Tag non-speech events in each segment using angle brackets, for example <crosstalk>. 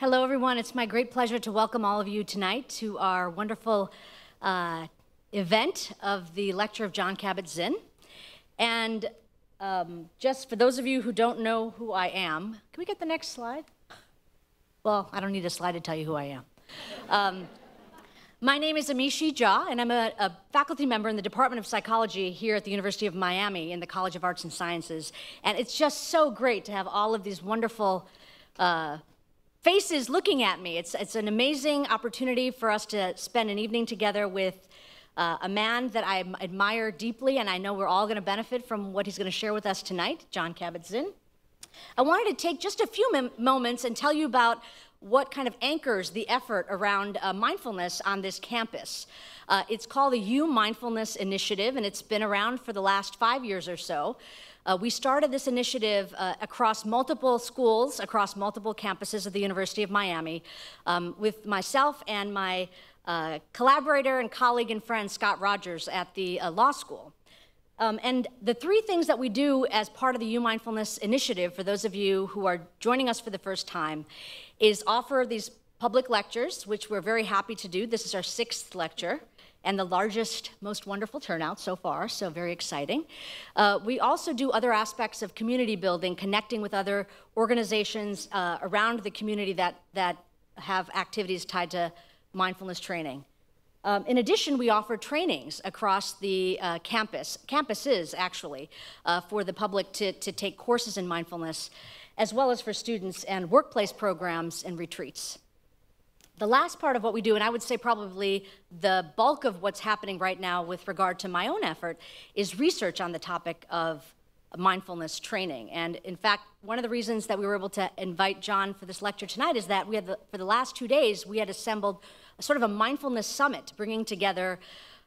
Hello, everyone. It's my great pleasure to welcome all of you tonight to our wonderful uh, event of the lecture of Jon Kabat-Zinn. And um, just for those of you who don't know who I am, can we get the next slide? Well, I don't need a slide to tell you who I am. Um, my name is Amishi Jha, and I'm a, a, faculty member in the Department of Psychology here at the University of Miami in the College of Arts and Sciences. And it's just so great to have all of these wonderful uh, faces looking at me. It's, it's an amazing opportunity for us to spend an evening together with uh, a man that I admire deeply, and I know we're all going to benefit from what he's going to share with us tonight, Jon Kabat-Zinn. I wanted to take just a few moments and tell you about what kind of anchors the effort around uh, mindfulness on this campus. Uh, it's called the U Mindfulness Initiative, and it's been around for the last five years or so. Uh, we started this initiative uh, across multiple schools, across multiple campuses of the University of Miami, um, with myself and my uh, collaborator and colleague and friend, Scott Rogers, at the uh, law school. Um, and the three things that we do as part of the U Mindfulness Initiative, for those of you who are joining us for the first time, is offer these public lectures, which we're very happy to do. This is our sixth lecture and the largest, most wonderful turnout so far, so very exciting. Uh, we also do other aspects of community building, connecting with other organizations uh, around the community that, that have activities tied to mindfulness training. Um, in addition, we offer trainings across the uh, campus, campuses actually, uh, for the public to, to take courses in mindfulness, as well as for students and workplace programs and retreats. The last part of what we do, and I would say probably the bulk of what's happening right now with regard to my own effort, is research on the topic of mindfulness training. And in fact, one of the reasons that we were able to invite John for this lecture tonight is that we had, the, for the last two days, we had assembled a sort of a mindfulness summit, bringing together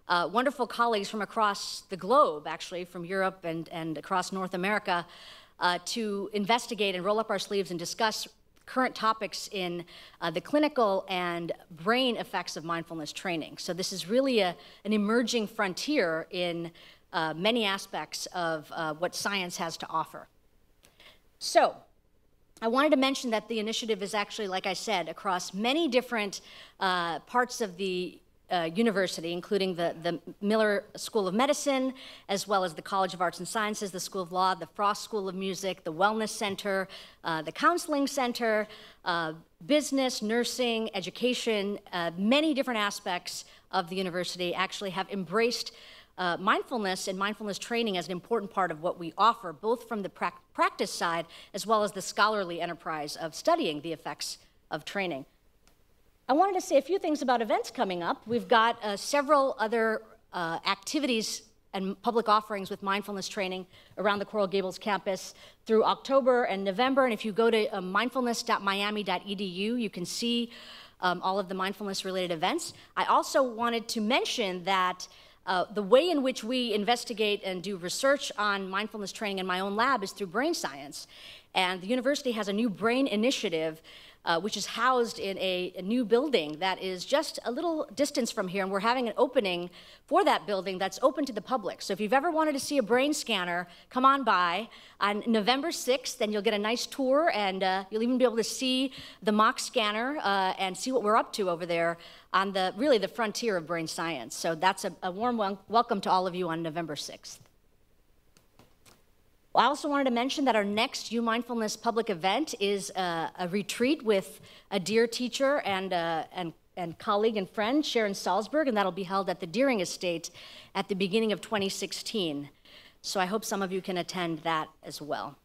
uh, wonderful colleagues from across the globe, actually, from Europe and, and across North America, uh, to investigate and roll up our sleeves and discuss current topics in uh, the clinical and brain effects of mindfulness training. So this is really a, an emerging frontier in uh, many aspects of uh, what science has to offer. So I wanted to mention that the initiative is actually, like I said, across many different uh, parts of the uh, university, including the, the Miller School of Medicine, as well as the College of Arts and Sciences, the School of Law, the Frost School of Music, the Wellness Center, uh, the Counseling Center, uh, business, nursing, education, uh, many different aspects of the university actually have embraced uh, mindfulness and mindfulness training as an important part of what we offer, both from the pra practice side as well as the scholarly enterprise of studying the effects of training. I wanted to say a few things about events coming up. We've got uh, several other uh, activities and public offerings with mindfulness training around the Coral Gables campus through October and November. And if you go to uh, mindfulness.miami.edu, you can see um, all of the mindfulness related events. I also wanted to mention that uh, the way in which we investigate and do research on mindfulness training in my own lab is through brain science. And the university has a new brain initiative uh, which is housed in a, a, new building that is just a little distance from here. And we're having an opening for that building that's open to the public. So if you've ever wanted to see a brain scanner, come on by on November 6th, and you'll get a nice tour, and uh, you'll even be able to see the mock scanner uh, and see what we're up to over there on the really the frontier of brain science. So that's a, a warm wel welcome to all of you on November 6th. I also wanted to mention that our next U Mindfulness public event is a, a retreat with a dear teacher and, uh, and, and colleague and friend, Sharon Salzberg, and that'll be held at the Deering Estate at the beginning of 2016. So I hope some of you can attend that as well.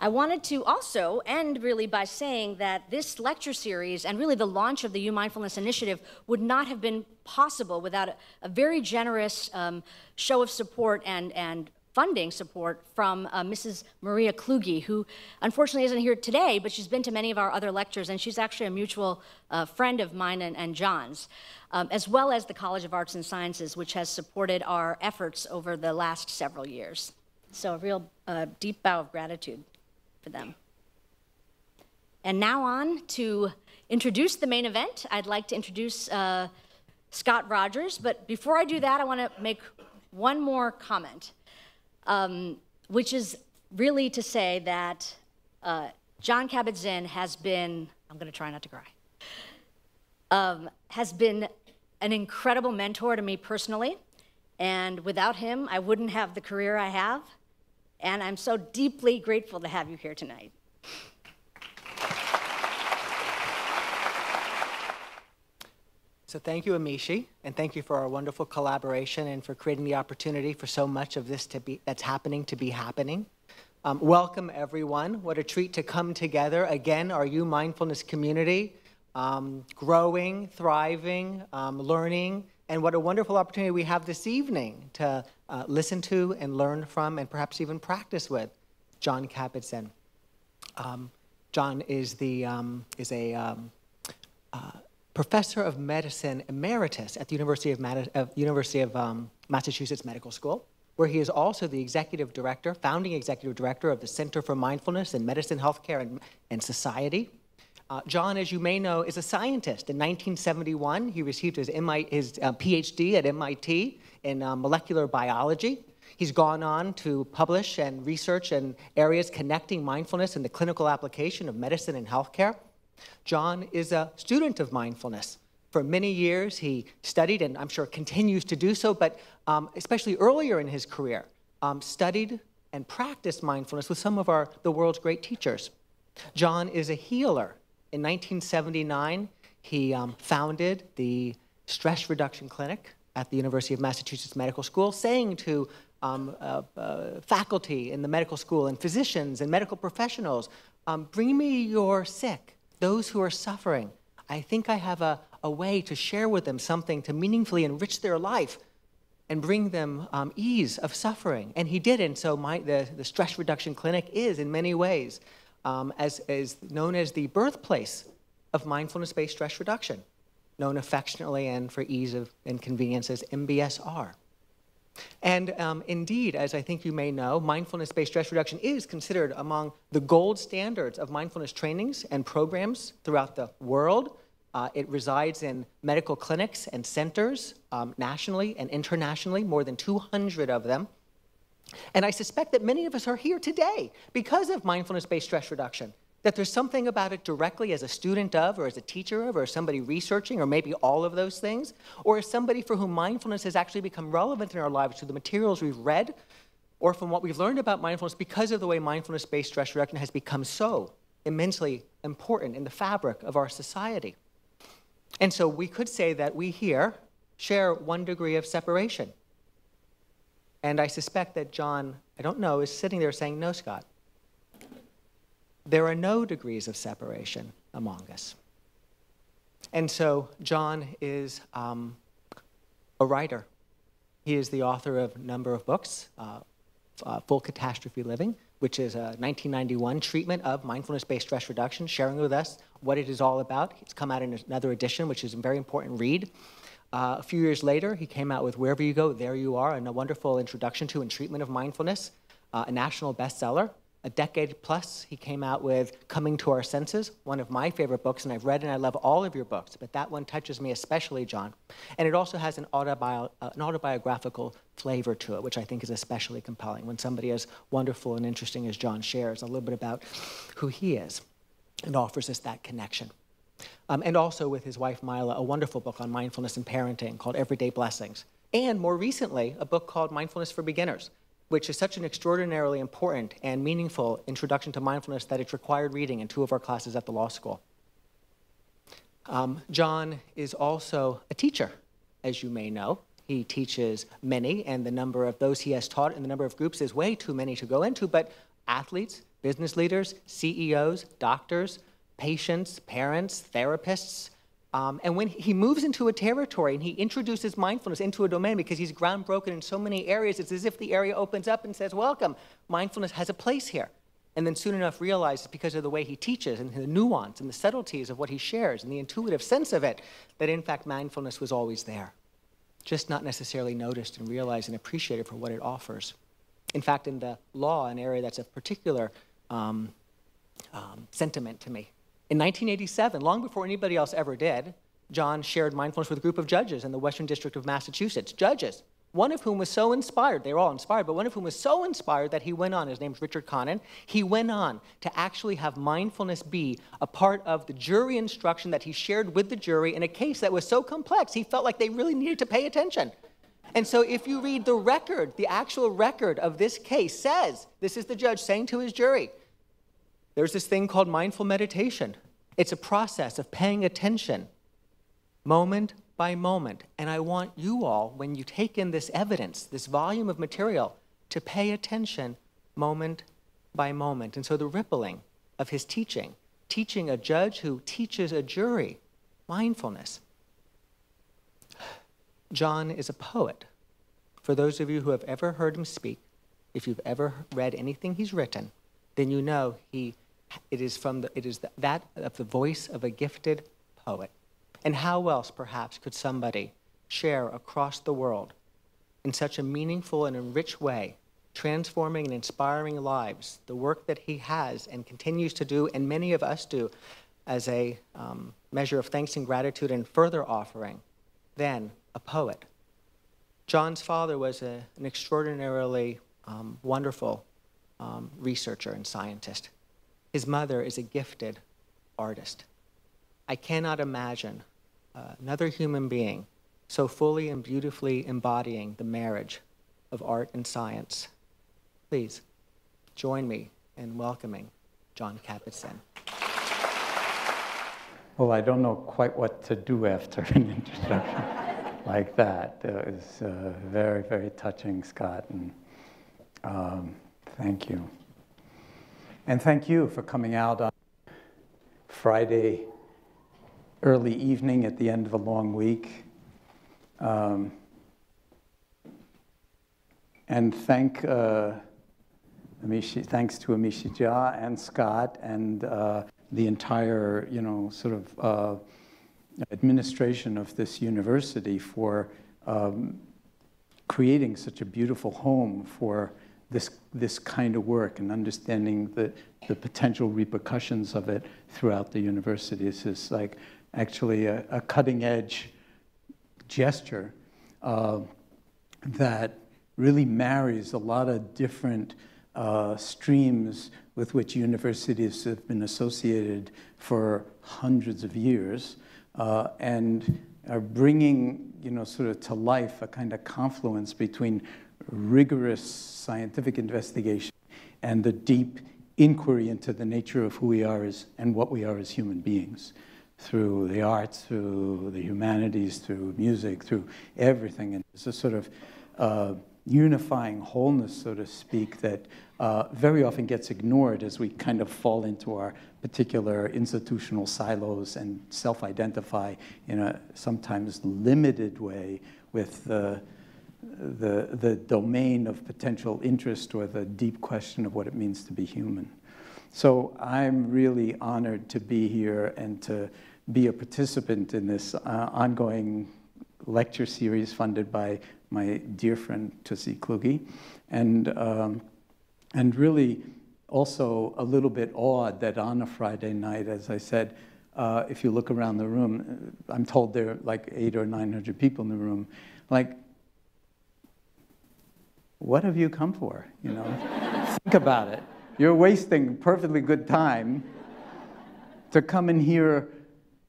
I wanted to also end really by saying that this lecture series and really the launch of the U Mindfulness Initiative would not have been possible without a, a very generous um, show of support and, and funding support from uh, Mrs. Maria Kluge, who unfortunately isn't here today, but she's been to many of our other lectures, and she's actually a mutual uh, friend of mine and, and Jon's, um, as well as the College of Arts and Sciences, which has supported our efforts over the last several years. So a real uh, deep bow of gratitude for them. And now on to introduce the main event. I'd like to introduce uh, Scott Rogers, but before I do that, I want to make one more comment um, which is really to say that uh, Jon Kabat-Zinn has been, I'm going to try not to cry, um, has been an incredible mentor to me personally. And without him, I wouldn't have the career I have. And I'm so deeply grateful to have you here tonight. So thank you, Amishi, and thank you for our wonderful collaboration and for creating the opportunity for so much of this to be that's happening to be happening. Um, welcome, everyone. What a treat to come together again. Our U Mindfulness community, um, growing, thriving, um, learning, and what a wonderful opportunity we have this evening to uh, listen to and learn from, and perhaps even practice with Jon Kabat-Zinn. Um, Jon is the um, is a um, uh, professor of medicine emeritus at the University of, uh, University of um, Massachusetts Medical School, where he is also the executive director, founding executive director of the Center for Mindfulness in Medicine, Healthcare, and, and Society. Uh, Jon, as you may know, is a scientist. In 1971, he received his, MI, his uh, PhD at MIT in uh, molecular biology. He's gone on to publish and research in areas connecting mindfulness and the clinical application of medicine and healthcare. Jon is a student of mindfulness. For many years, he studied, and I'm sure continues to do so, but um, especially earlier in his career, um, studied and practiced mindfulness with some of our, the world's great teachers. Jon is a healer. In 1979, he um, founded the Stress Reduction Clinic at the University of Massachusetts Medical School, saying to um, uh, uh, faculty in the medical school and physicians and medical professionals, um, bring me your sick those who are suffering. I think I have a, a way to share with them something to meaningfully enrich their life and bring them um, ease of suffering. And he did, and so my, the, the Stress Reduction Clinic is, in many ways, um, as, as known as the birthplace of mindfulness-based stress reduction, known affectionately and for ease of and convenience as MBSR. And um, indeed, as I think you may know, mindfulness based stress reduction is considered among the gold standards of mindfulness trainings and programs throughout the world. Uh, it resides in medical clinics and centers um, nationally and internationally, more than 200 of them. And I suspect that many of us are here today because of mindfulness based stress reduction that there's something about it directly as a student of, or as a teacher of, or somebody researching, or maybe all of those things, or as somebody for whom mindfulness has actually become relevant in our lives through the materials we've read, or from what we've learned about mindfulness because of the way mindfulness based stress reduction has become so immensely important in the fabric of our society. And so we could say that we here share one degree of separation. And I suspect that Jon, I don't know, is sitting there saying, No, Scott there are no degrees of separation among us. And so Jon is um, a writer. He is the author of a number of books, uh, uh, Full Catastrophe Living, which is a 1991 treatment of mindfulness-based stress reduction, sharing with us what it is all about. It's come out in another edition, which is a very important read. Uh, a few years later, he came out with Wherever You Go, There You Are, and a wonderful introduction to and treatment of mindfulness, uh, a national bestseller a decade plus, he came out with Coming to Our Senses, one of my favorite books, and I've read and I love all of your books, but that one touches me especially, Jon. And it also has an, autobio uh, an autobiographical flavor to it, which I think is especially compelling when somebody as wonderful and interesting as Jon shares a little bit about who he is and offers us that connection. Um, and also with his wife Myla, a wonderful book on mindfulness and parenting called Everyday Blessings. And more recently, a book called Mindfulness for Beginners, which is such an extraordinarily important and meaningful introduction to mindfulness that it's required reading in two of our classes at the law school. Um, Jon is also a teacher, as you may know. He teaches many, and the number of those he has taught and the number of groups is way too many to go into, but athletes, business leaders, CEOs, doctors, patients, parents, therapists, um, and when he moves into a territory and he introduces mindfulness into a domain because he's groundbroken in so many areas, it's as if the area opens up and says, Welcome, mindfulness has a place here. And then soon enough realizes because of the way he teaches and the nuance and the subtleties of what he shares and the intuitive sense of it, that in fact mindfulness was always there, just not necessarily noticed and realized and appreciated for what it offers. In fact, in the law, an area that's of particular um, um, sentiment to me, in 1987, long before anybody else ever did, Jon shared mindfulness with a group of judges in the Western District of Massachusetts. Judges one of whom was so inspired, they were all inspired, but one of whom was so inspired that he went on, his name's Richard Connon, he went on to actually have mindfulness be a part of the jury instruction that he shared with the jury in a case that was so complex, he felt like they really needed to pay attention. And so if you read the record, the actual record of this case says, this is the judge saying to his jury, there's this thing called mindful meditation. It's a process of paying attention moment by moment. And I want you all, when you take in this evidence, this volume of material, to pay attention moment by moment. And so the rippling of his teaching, teaching a judge who teaches a jury mindfulness. Jon is a poet. For those of you who have ever heard him speak, if you've ever read anything he's written, then you know he, it is from the, it is the, that of the voice of a gifted poet. And how else, perhaps, could somebody share across the world in such a meaningful and enriched way, transforming and inspiring lives, the work that he has and continues to do, and many of us do, as a um, measure of thanks and gratitude and further offering, than a poet? Jon's father was a, an extraordinarily um, wonderful um, researcher and scientist. His mother is a gifted artist. I cannot imagine uh, another human being so fully and beautifully embodying the marriage of art and science. Please join me in welcoming Jon Kabat-Zinn. Well, I don't know quite what to do after an introduction <laughs> like that. It was uh, very, very touching, Scott, and um, thank you. And thank you for coming out on Friday early evening at the end of a long week. Um, and thank uh, Amishi, thanks to Amishi Jha and Scott and uh, the entire, you know, sort of uh, administration of this university for um, creating such a beautiful home for this, this kind of work and understanding the, the potential repercussions of it throughout the university. This is like actually a, a cutting edge gesture uh, that really marries a lot of different uh, streams with which universities have been associated for hundreds of years uh, and are bringing, you know, sort of to life a kind of confluence between rigorous scientific investigation and the deep inquiry into the nature of who we are as, and what we are as human beings through the arts, through the humanities, through music, through everything. And it's a sort of uh, unifying wholeness, so to speak, that uh, very often gets ignored as we kind of fall into our particular institutional silos and self identify in a sometimes limited way with the, the, the domain of potential interest or the deep question of what it means to be human. So I'm really honored to be here and to be a participant in this uh, ongoing lecture series funded by my dear friend Tussi Kluge. And, um, and really also a little bit awed that on a Friday night, as I said, uh, if you look around the room, I'm told there are like eight or 900 people in the room. Like, what have you come for? You know, think about it. You're wasting perfectly good time to come and hear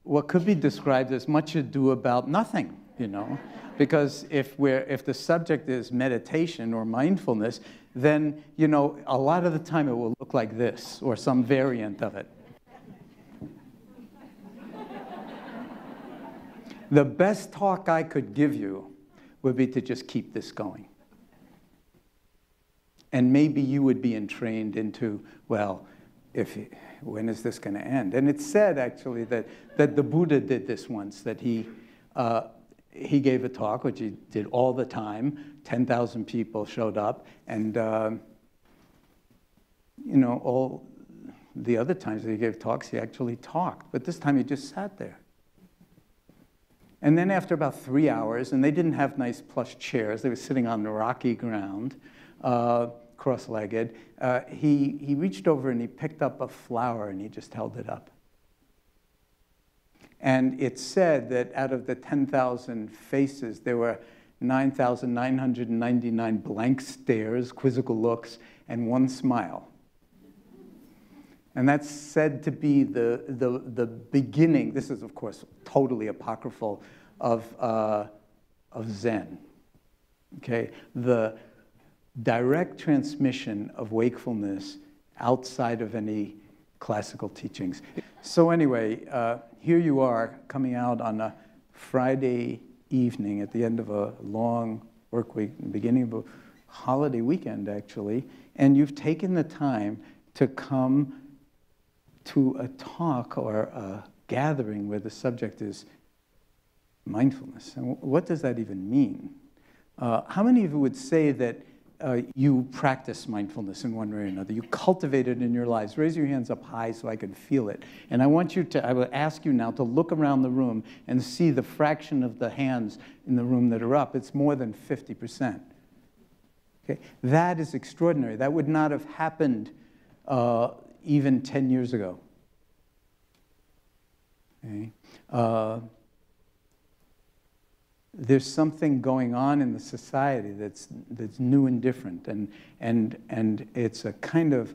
what could be described as much ado about nothing, you know? Because if, we're, if the subject is meditation or mindfulness, then, you know, a lot of the time it will look like this or some variant of it. the best talk I could give you would be to just keep this going. And maybe you would be entrained into, well, if when is this going to end? And it's said actually that, that the Buddha did this once, that he, uh, he gave a talk, which he did all the time. 10,000 people showed up, and uh, you know, all the other times that he gave talks, he actually talked, but this time he just sat there. And then after about three hours, and they didn't have nice plush chairs, they were sitting on the rocky ground. Uh, cross-legged, uh, he, he reached over and he picked up a flower and he just held it up. And it's said that out of the 10,000 faces, there were 9,999 blank stares, quizzical looks, and one smile. And that's said to be the, the, the beginning, this is, of course, totally apocryphal, of, uh, of Zen. Okay? The direct transmission of wakefulness outside of any classical teachings. So, anyway, uh, here you are coming out on a Friday evening at the end of a long work week, beginning of a holiday weekend, actually, and you've taken the time to come to a talk or a gathering where the subject is mindfulness. And what does that even mean? Uh, how many of you would say that uh, you practice mindfulness in one way or another? You cultivate it in your lives. Raise your hands up high so I can feel it. And I want you to, I will ask you now to look around the room and see the fraction of the hands in the room that are up. It's more than 50%. Okay? That is extraordinary. That would not have happened uh, even 10 years ago. Okay? Uh, there's something going on in the society that's, that's new and different, and, and, and it's a kind of,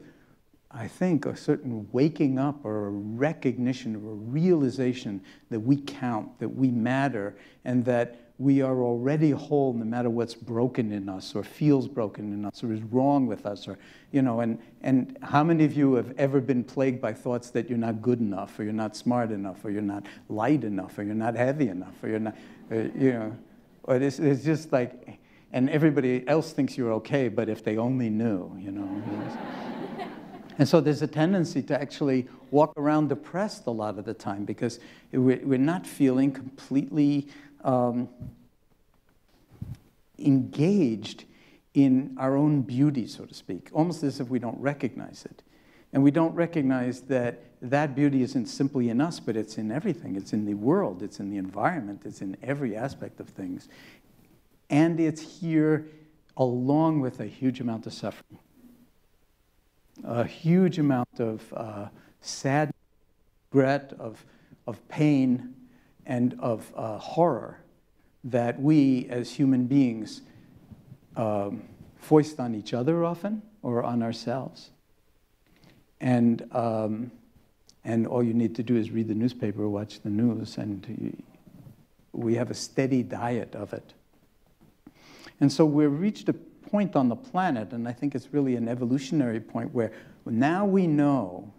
I think, a certain waking up or a recognition or a realization that we count, that we matter, and that we are already whole no matter what's broken in us or feels broken in us or is wrong with us or you know and and how many of you have ever been plagued by thoughts that you're not good enough or you're not smart enough or you're not light enough or you're not heavy enough or you're not uh, you know or it's, it's just like and everybody else thinks you're okay but if they only knew you know. <laughs> And so there's a tendency to actually walk around depressed a lot of the time because we're not feeling completely um, engaged in our own beauty, so to speak, almost as if we don't recognize it. And we don't recognize that that beauty isn't simply in us, but it's in everything. It's in the world, it's in the environment, it's in every aspect of things. And it's here along with a huge amount of suffering, a huge amount of uh, sad regret, of, of pain, and of uh, horror that we as human beings um, foist on each other often or on ourselves. And, um, and all you need to do is read the newspaper watch the news, and we have a steady diet of it. And so we've reached a point on the planet, and I think it's really an evolutionary point where now we know,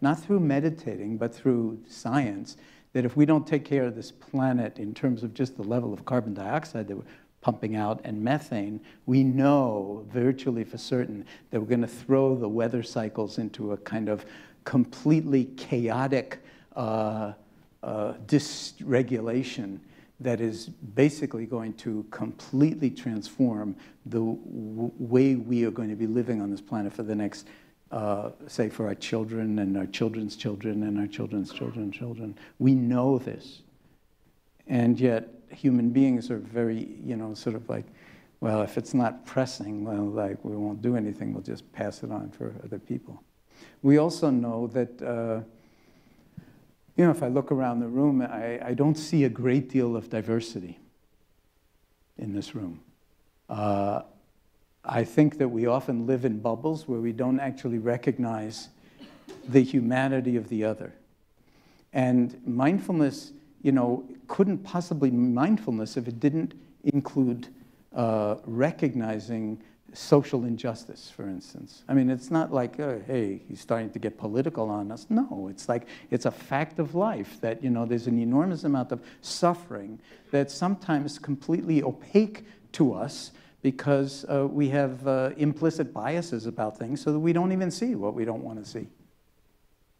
not through meditating, but through science, that if we don't take care of this planet in terms of just the level of carbon dioxide that we're pumping out and methane, we know virtually for certain that we're going to throw the weather cycles into a kind of completely chaotic uh, uh, dysregulation that is basically going to completely transform the way we are going to be living on this planet for the next uh, say for our children and our children's children and our children's children's children. We know this. And yet, human beings are very, you know, sort of like, well, if it's not pressing, well, like, we won't do anything, we'll just pass it on for other people. We also know that, uh, you know, if I look around the room, I, I don't see a great deal of diversity in this room. Uh, I think that we often live in bubbles where we don't actually recognize the humanity of the other. And mindfulness, you know, couldn't possibly be mindfulness if it didn't include uh, recognizing social injustice, for instance. I mean, it's not like, oh, hey, he's starting to get political on us. No, it's like it's a fact of life that, you know, there's an enormous amount of suffering that's sometimes completely opaque to us because uh, we have uh, implicit biases about things so that we don't even see what we don't want to see.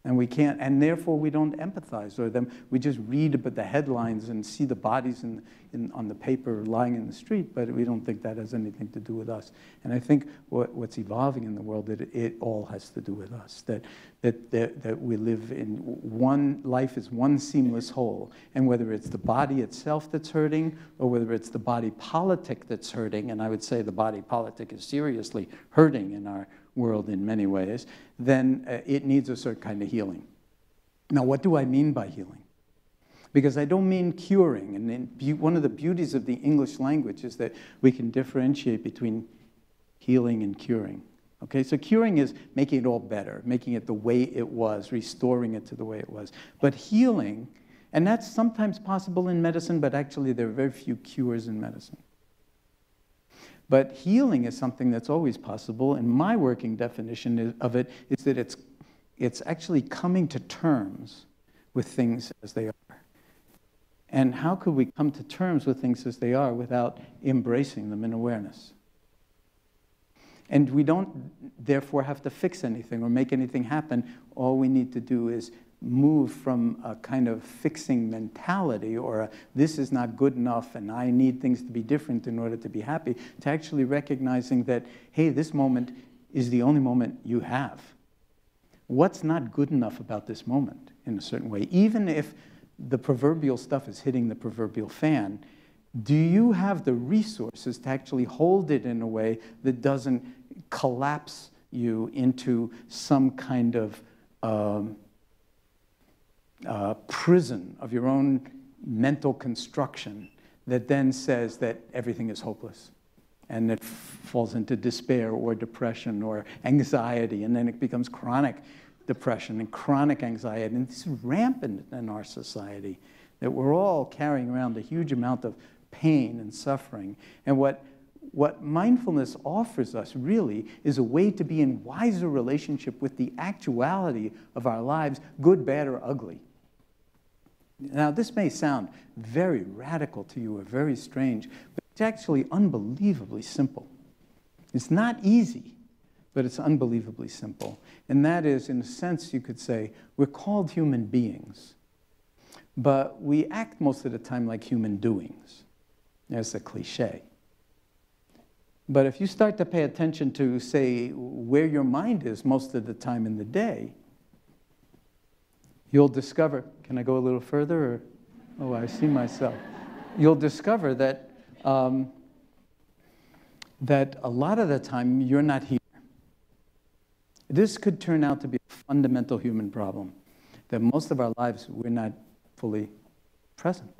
And we can't, and therefore we don't empathize with them. We just read about the headlines and see the bodies in, in, on the paper lying in the street, but we don't think that has anything to do with us. And I think what, what's evolving in the world, that it, it all has to do with us, that, that, that, that we live in one, life is one seamless whole. And whether it's the body itself that's hurting, or whether it's the body politic that's hurting, and I would say the body politic is seriously hurting in our world in many ways, then uh, it needs a certain kind of healing. Now, what do I mean by healing? Because I don't mean curing. And one of the beauties of the English language is that we can differentiate between healing and curing. Okay, so curing is making it all better, making it the way it was, restoring it to the way it was. But healing, and that's sometimes possible in medicine, but actually there are very few cures in medicine. But healing is something that's always possible, and my working definition of it is that it's, it's actually coming to terms with things as they are. And how could we come to terms with things as they are without embracing them in awareness? And we don't, therefore, have to fix anything or make anything happen. All we need to do is move from a kind of fixing mentality or a, this is not good enough and I need things to be different in order to be happy to actually recognizing that, hey, this moment is the only moment you have. What's not good enough about this moment in a certain way? Even if the proverbial stuff is hitting the proverbial fan, do you have the resources to actually hold it in a way that doesn't collapse you into some kind of um, uh, prison of your own mental construction that then says that everything is hopeless and it falls into despair or depression or anxiety and then it becomes chronic depression and chronic anxiety and it's rampant in our society that we're all carrying around a huge amount of pain and suffering and what what mindfulness offers us really is a way to be in wiser relationship with the actuality of our lives, good, bad, or ugly. Now, this may sound very radical to you or very strange, but it's actually unbelievably simple. It's not easy, but it's unbelievably simple. And that is, in a sense, you could say, we're called human beings, but we act most of the time like human doings. There's a cliche. But if you start to pay attention to, say, where your mind is most of the time in the day, you'll discover. Can I go a little further? Or, oh, I see myself. You'll discover that um, that a lot of the time you're not here. This could turn out to be a fundamental human problem. That most of our lives we're not fully present.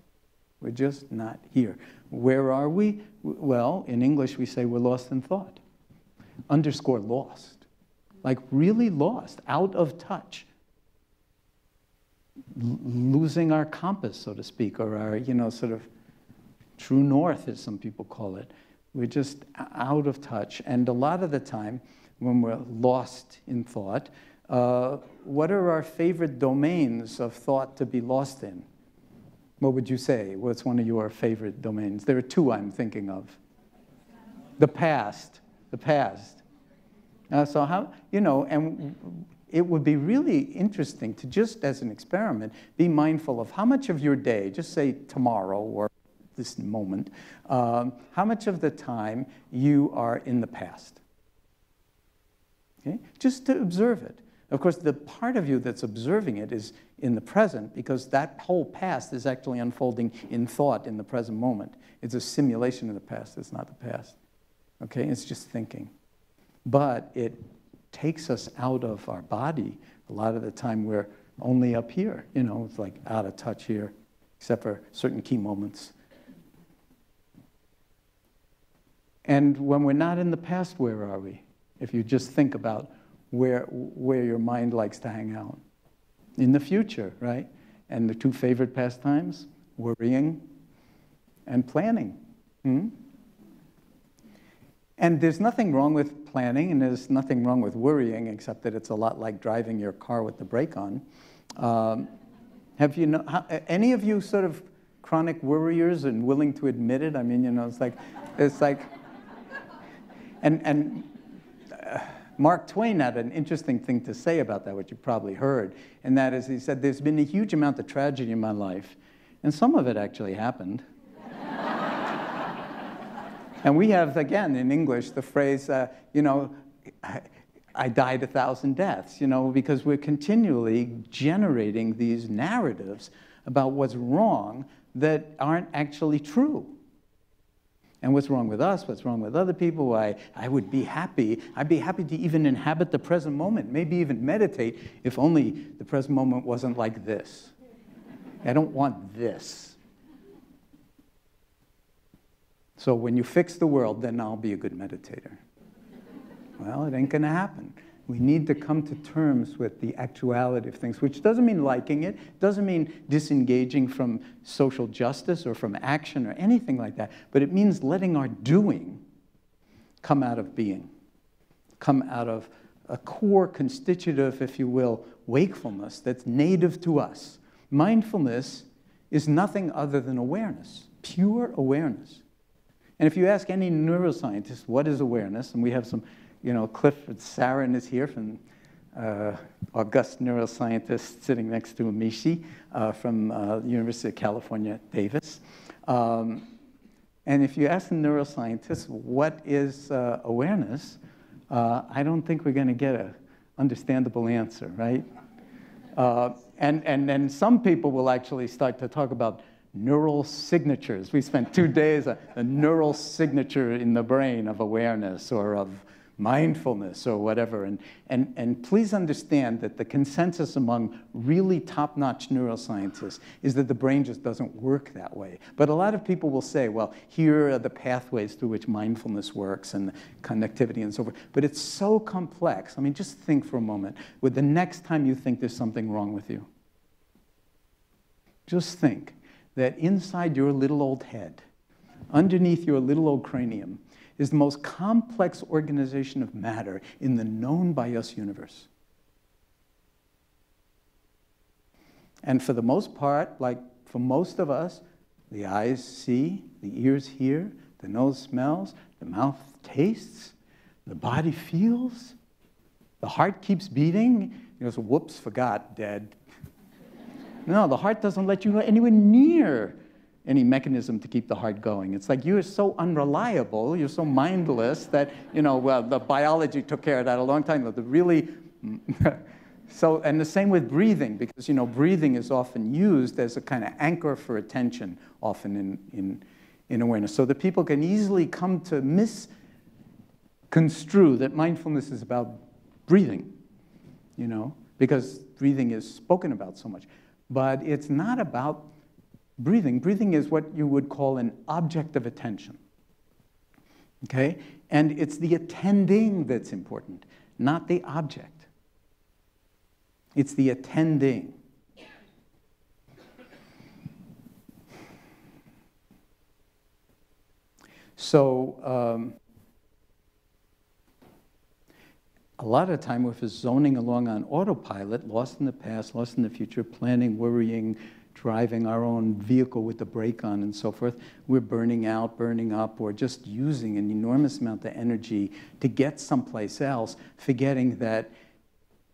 We're just not here. Where are we? Well, in English we say we're lost in thought. Underscore lost. Like really lost, out of touch. Losing our compass, so to speak, or our, you know, sort of true north, as some people call it. We're just out of touch. And a lot of the time, when we're lost in thought, uh, what are our favorite domains of thought to be lost in? What would you say? What's one of your favorite domains? There are two I'm thinking of. The past. The past. Uh, so, how, you know, and it would be really interesting to just as an experiment be mindful of how much of your day, just say tomorrow or this moment, um, how much of the time you are in the past. Okay? Just to observe it. Of course, the part of you that's observing it is in the present because that whole past is actually unfolding in thought in the present moment. It's a simulation of the past, it's not the past. Okay? It's just thinking. But it takes us out of our body. A lot of the time we're only up here, you know, it's like out of touch here, except for certain key moments. And when we're not in the past, where are we? If you just think about where, where your mind likes to hang out. In the future, right? And the two favorite pastimes worrying and planning. Hmm? And there's nothing wrong with planning, and there's nothing wrong with worrying, except that it's a lot like driving your car with the brake on. Um, have you know, how, any of you sort of chronic worriers and willing to admit it? I mean, you know, it's like, it's like, and and uh, Mark Twain had an interesting thing to say about that, which you probably heard, and that is he said, "There's been a huge amount of tragedy in my life, and some of it actually happened." And we have, again, in English, the phrase, uh, you know, I, died a thousand deaths, you know, because we're continually generating these narratives about what's wrong that aren't actually true. And what's wrong with us, what's wrong with other people, I, I would be happy. I'd be happy to even inhabit the present moment, maybe even meditate, if only the present moment wasn't like this. I don't want this. So when you fix the world, then I'll be a good meditator. Well, it ain't going to happen. We need to come to terms with the actuality of things, which doesn't mean liking it, doesn't mean disengaging from social justice or from action or anything like that, but it means letting our doing come out of being, come out of a core constitutive, if you will, wakefulness that's native to us. Mindfulness is nothing other than awareness, pure awareness. And if you ask any neuroscientist, what is awareness? And we have some you know, Clifford Saron is here from uh, august neuroscientist sitting next to Amishi uh, from uh, University of California, Davis. Um, and if you ask a neuroscientist what is uh, awareness, uh, I don't think we're going to get an understandable answer, right? Uh, and, and then some people will actually start to talk about neural signatures. We spent two days, uh, a, a neural signature in the brain of awareness or of mindfulness or whatever. And, and, and please understand that the consensus among really top-notch neuroscientists is that the brain just doesn't work that way. But a lot of people will say, well, here are the pathways through which mindfulness works and connectivity and so forth. But it's so complex. I mean, just think for a moment. With the next time you think there's something wrong with you, just think that inside your little old head, underneath your little old cranium, is the most complex organization of matter in the known by us universe. And for the most part, like for most of us, the eyes see, the ears hear, the nose smells, the mouth tastes, the body feels, the heart keeps beating. You know, so whoops, forgot, dead. No, the heart doesn't let you go anywhere near any mechanism to keep the heart going. It's like you're so unreliable, you're so mindless that, you know, well, the biology took care of that a long time ago. The really, <laughs> so, and the same with breathing, because, you know, breathing is often used as a kind of anchor for attention, often in, in, in awareness. So that people can easily come to misconstrue that mindfulness is about breathing, you know, because breathing is spoken about so much. But it's not about breathing. Breathing is what you would call an object of attention. Okay? And it's the attending that's important, not the object. It's the attending. So, um, a lot of time, if it's zoning along on autopilot, lost in the past, lost in the future, planning, worrying, driving our own vehicle with the brake on and so forth, we're burning out, burning up, or just using an enormous amount of energy to get someplace else, forgetting that,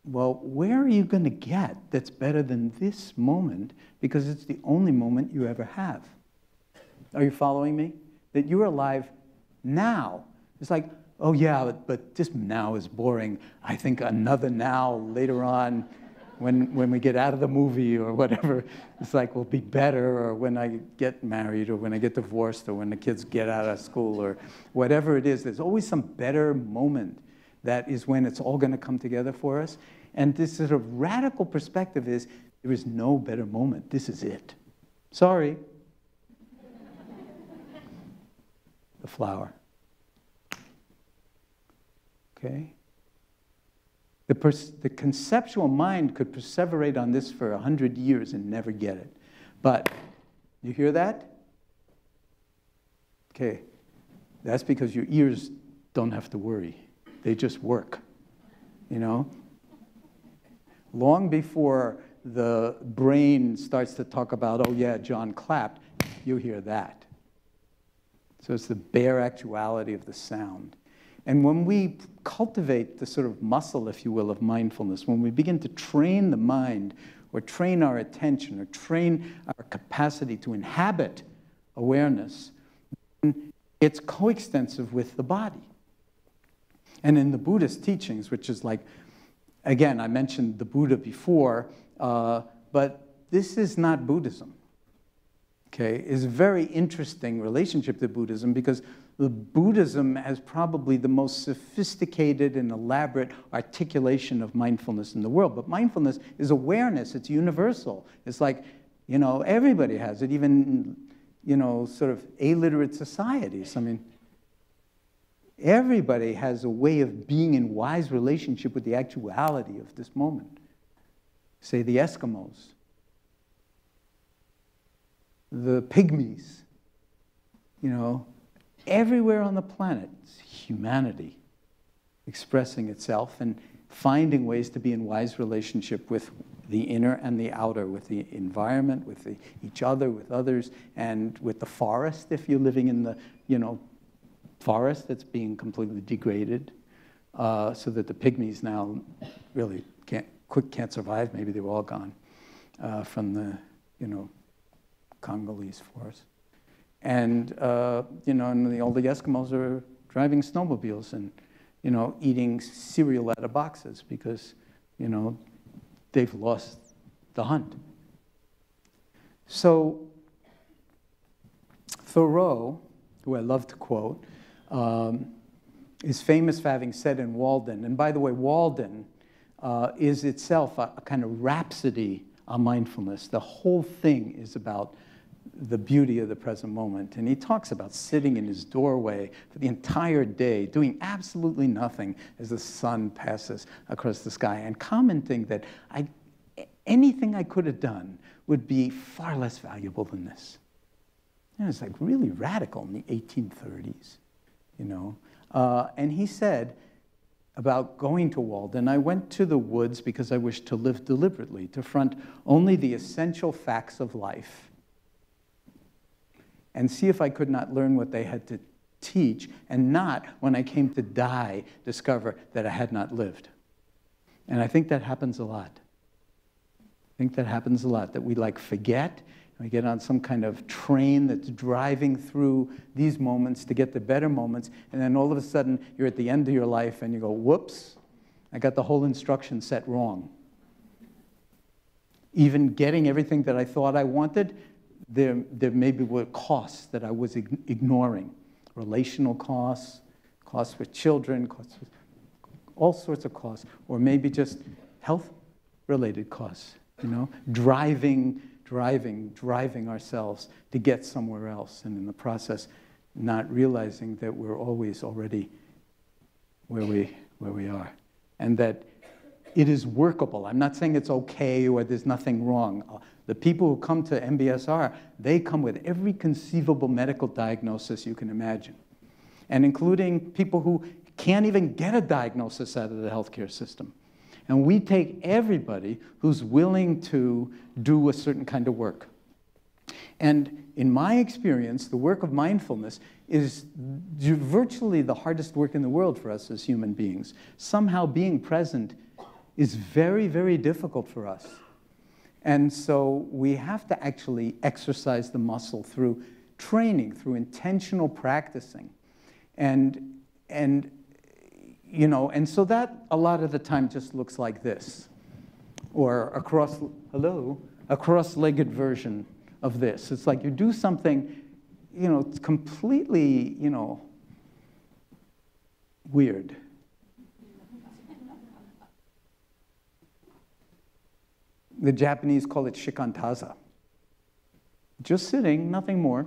well, where are you going to get that's better than this moment because it's the only moment you ever have? Are you following me? That you're alive now. It's like, oh yeah, but, but this now is boring. I think another now later on when, when we get out of the movie or whatever, it's like will be better, or when I get married, or when I get divorced, or when the kids get out of school, or whatever it is. There's always some better moment that is when it's all going to come together for us. And this sort of radical perspective is there is no better moment. This is it. Sorry. <laughs> the flower. Okay? The, the conceptual mind could perseverate on this for 100 years and never get it. But, you hear that? Okay, that's because your ears don't have to worry. They just work, you know? Long before the brain starts to talk about, oh yeah, Jon clapped, you hear that. So it's the bare actuality of the sound. And when we cultivate the sort of muscle, if you will, of mindfulness, when we begin to train the mind or train our attention or train our capacity to inhabit awareness, it's coextensive with the body. And in the Buddhist teachings, which is like, again, I mentioned the Buddha before, uh, but this is not Buddhism. Okay, is a very interesting relationship to Buddhism because Buddhism has probably the most sophisticated and elaborate articulation of mindfulness in the world. But mindfulness is awareness, it's universal. It's like You know, everybody has it, even, you know, sort of illiterate societies. I mean, everybody has a way of being in wise relationship with the actuality of this moment. Say the Eskimos, the pygmies, you know, everywhere on the planet, it's humanity expressing itself and finding ways to be in wise relationship with the inner and the outer, with the environment, with the, each other, with others, and with the forest if you're living in the, you know, forest that's being completely degraded, uh, so that the pygmies now really can't, quick can't survive. Maybe they were all gone uh, from the, you know, Congolese forest. And, uh, you know, and the, the Eskimos are driving snowmobiles and, you know, eating cereal out of boxes because, you know, they've lost the hunt. So Thoreau, who I love to quote, um, is famous for having said in Walden, and by the way, Walden uh, is itself a, a kind of rhapsody on mindfulness. The whole thing is about the beauty of the present moment. And he talks about sitting in his doorway for the entire day, doing absolutely nothing as the sun passes across the sky, and commenting that I, anything I could have done would be far less valuable than this. And it's like really radical in the 1830s, you know. Uh, and he said about going to Walden, I went to the woods because I wished to live deliberately, to front only the essential facts of life and see if I could not learn what they had to teach, and not, when I came to die, discover that I had not lived. And I think that happens a lot. I think that happens a lot, that we like forget, we get on some kind of train that's driving through these moments to get the better moments, and then all of a sudden you're at the end of your life and you go, whoops, I got the whole instruction set wrong. Even getting everything that I thought I wanted, there, there maybe were costs that I was ignoring relational costs, costs with children, costs with all sorts of costs, or maybe just health related costs, you know, driving, driving, driving ourselves to get somewhere else, and in the process, not realizing that we're always already where we, where we are. And that it is workable. I'm not saying it's okay or there's nothing wrong. The people who come to MBSR, they come with every conceivable medical diagnosis you can imagine, and including people who can't even get a diagnosis out of the healthcare system. And we take everybody who's willing to do a certain kind of work. And in my experience, the work of mindfulness is virtually the hardest work in the world for us as human beings. Somehow being present is very, very difficult for us. And so we have to actually exercise the muscle through training, through intentional practicing. And, and, you know, and so that a lot of the time just looks like this, or a cross, hello, a cross-legged version of this. It's like you do something, you know, it's completely, you know, weird. The Japanese call it shikantaza. Just sitting, nothing more.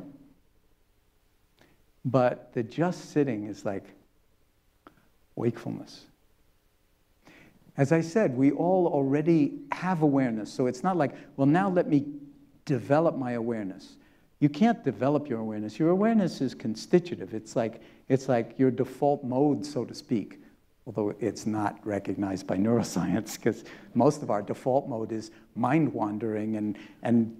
But the just sitting is like wakefulness. As I said, we all already have awareness. So it's not like, well, now let me develop my awareness. You can't develop your awareness. Your awareness is constitutive. It's like, it's like your default mode, so to speak although it's not recognized by neuroscience because most of our default mode is mind wandering and, and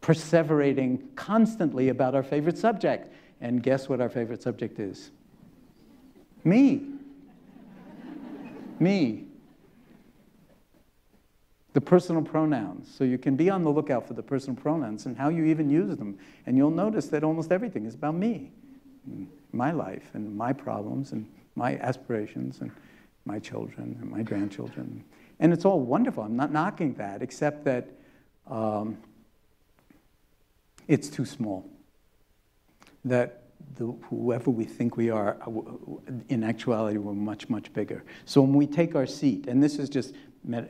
perseverating constantly about our favorite subject. And guess what our favorite subject is? Me. Me. The personal pronouns. So you can be on the lookout for the personal pronouns and how you even use them. And you'll notice that almost everything is about me, my life, and my problems, and my aspirations, and my children and my grandchildren. And it's all wonderful. I'm not knocking that, except that um, it's too small. That the, whoever we think we are, uh, in actuality, we're much, much bigger. So when we take our seat, and this is just,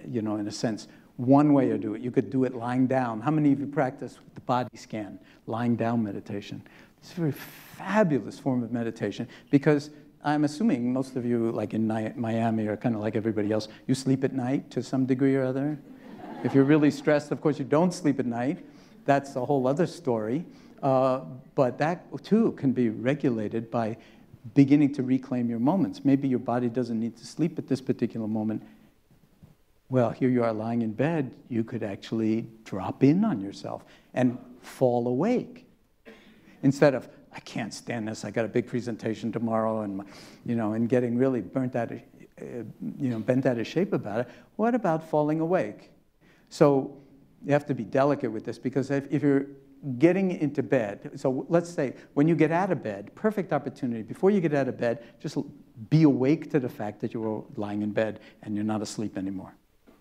you know, in a sense, one way to do it. You could do it lying down. How many of you practice the body scan, lying down meditation? It's a very fabulous form of meditation because I'm assuming most of you, like in Miami, are kind of like everybody else. You sleep at night to some degree or other. if you're really stressed, of course, you don't sleep at night. That's a whole other story. Uh, but that too can be regulated by beginning to reclaim your moments. Maybe your body doesn't need to sleep at this particular moment. Well, here you are lying in bed. You could actually drop in on yourself and fall awake. Instead of, I can't stand this, I got a big presentation tomorrow, and, you know, and getting really burnt out, of, uh, you know, bent out of shape about it. What about falling awake? So you have to be delicate with this because if, if you're getting into bed, so let's say when you get out of bed, perfect opportunity, before you get out of bed, just be awake to the fact that you were lying in bed and you're not asleep anymore.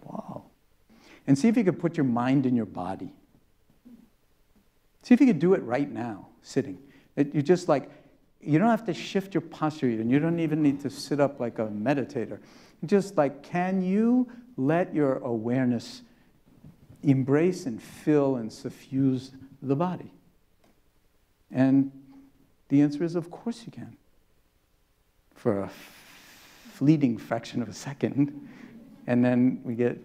Wow. And see if you could put your mind in your body. See if you could do it right now, sitting. It, you just like, you don't have to shift your posture even. You don't even need to sit up like a meditator. Just like, can you let your awareness embrace and fill and suffuse the body? And the answer is, of course you can. For a fleeting fraction of a second, and then we get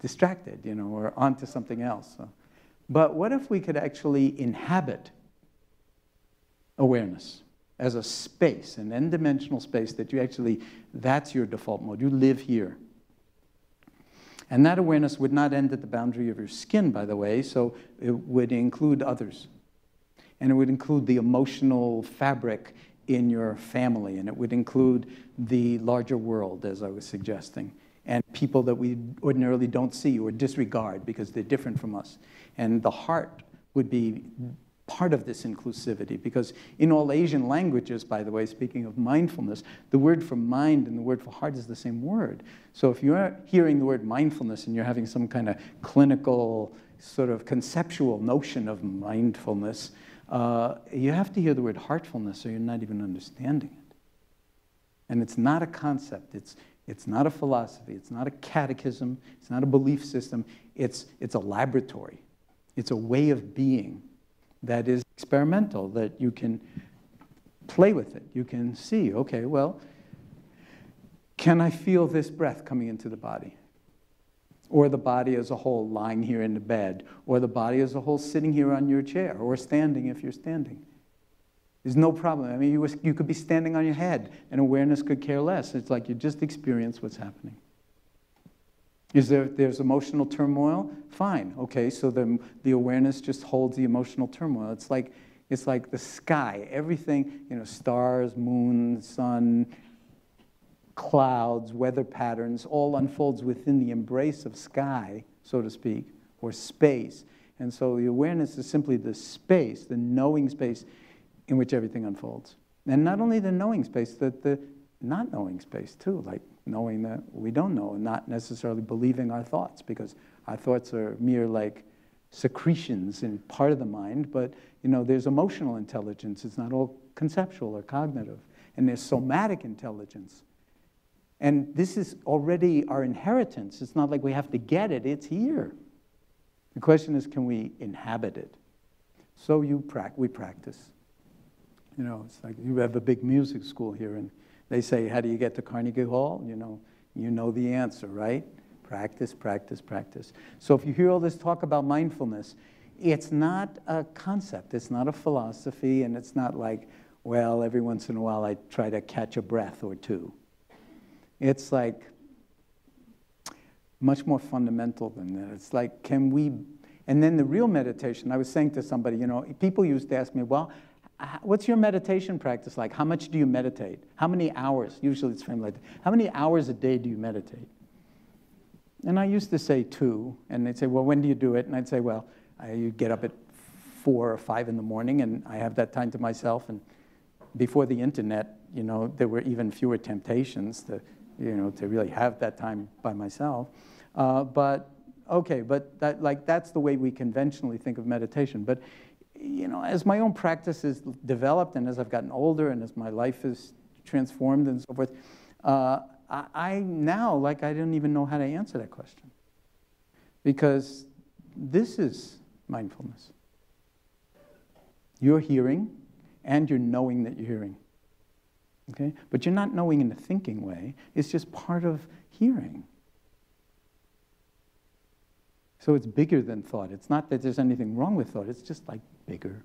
distracted, you know, or onto something else. So, but what if we could actually inhabit awareness as a space, an n-dimensional space that you actually, that's your default mode. You live here. And that awareness would not end at the boundary of your skin, by the way, so it would include others. And it would include the emotional fabric in your family, and it would include the larger world, as I was suggesting, and people that we ordinarily don't see or disregard because they're different from us. And the heart would be part of this inclusivity because in all Asian languages, by the way, speaking of mindfulness, the word for mind and the word for heart is the same word. So if you're hearing the word mindfulness and you're having some kind of clinical, sort of conceptual notion of mindfulness, uh, you have to hear the word heartfulness or you're not even understanding it. And it's not a concept, it's, it's not a philosophy, it's not a catechism, it's not a belief system, it's, it's a laboratory, it's a way of being that is experimental, that you can play with it. You can see, okay, well, can I feel this breath coming into the body? Or the body as a whole lying here in the bed, or the body as a whole sitting here on your chair, or standing if you're standing. There's no problem. I mean, you, was, you could be standing on your head, and awareness could care less. It's like you just experience what's happening. Is there there's emotional turmoil? Fine. Okay, so the, the awareness just holds the emotional turmoil. It's like it's like the sky. Everything, you know, stars, moon, sun, clouds, weather patterns, all unfolds within the embrace of sky, so to speak, or space. And so the awareness is simply the space, the knowing space in which everything unfolds. And not only the knowing space, the, the not knowing space too, like knowing that we don't know and not necessarily believing our thoughts because our thoughts are mere like secretions in part of the mind, but you know, there's emotional intelligence. It's not all conceptual or cognitive. And there's somatic intelligence. And this is already our inheritance. It's not like we have to get it, it's here. The question is, can we inhabit it? So you pra- we practice. You know, it's like you have a big music school here, and they say, How do you get to Carnegie Hall? You know, you know the answer, right? Practice, practice, practice. So if you hear all this talk about mindfulness, it's not a concept, it's not a philosophy, and it's not like, well, every once in a while I try to catch a breath or two. It's like much more fundamental than that. It's like, can we, and then the real meditation, I was saying to somebody, you know, people used to ask me, well, what's your meditation practice like? How much do you meditate? How many hours? Usually it's framed like that. How many hours a day do you meditate? And I used to say two, and they'd say, well, when do you do it? And I'd say, well, I you get up at four or five in the morning, and I have that time to myself. And before the internet, you know, there were even fewer temptations to, you know, to really have that time by myself. Uh, but okay, but that, like that's the way we conventionally think of meditation. But you know, as my own practice has developed and as I've gotten older and as my life is transformed and so forth, uh, I, I, now, like, I don't even know how to answer that question. Because this is mindfulness. You're hearing and you're knowing that you're hearing. Okay? But you're not knowing in a thinking way, it's just part of hearing. So it's bigger than thought. It's not that there's anything wrong with thought, it's just like bigger.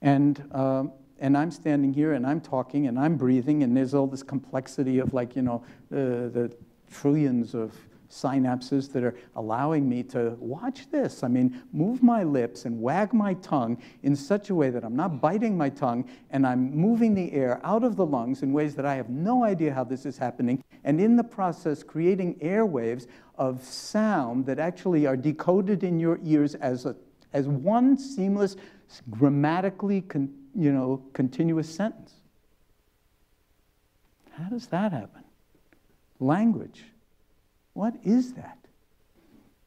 And, uh, and I'm standing here and I'm talking and I'm breathing, and there's all this complexity of, like, you know, uh, the trillions of synapses that are allowing me to watch this. I mean, move my lips and wag my tongue in such a way that I'm not biting my tongue and I'm moving the air out of the lungs in ways that I have no idea how this is happening. And in the process, creating airwaves of sound that actually are decoded in your ears as, a, as one seamless, grammatically con, you know, continuous sentence. How does that happen? Language. What is that?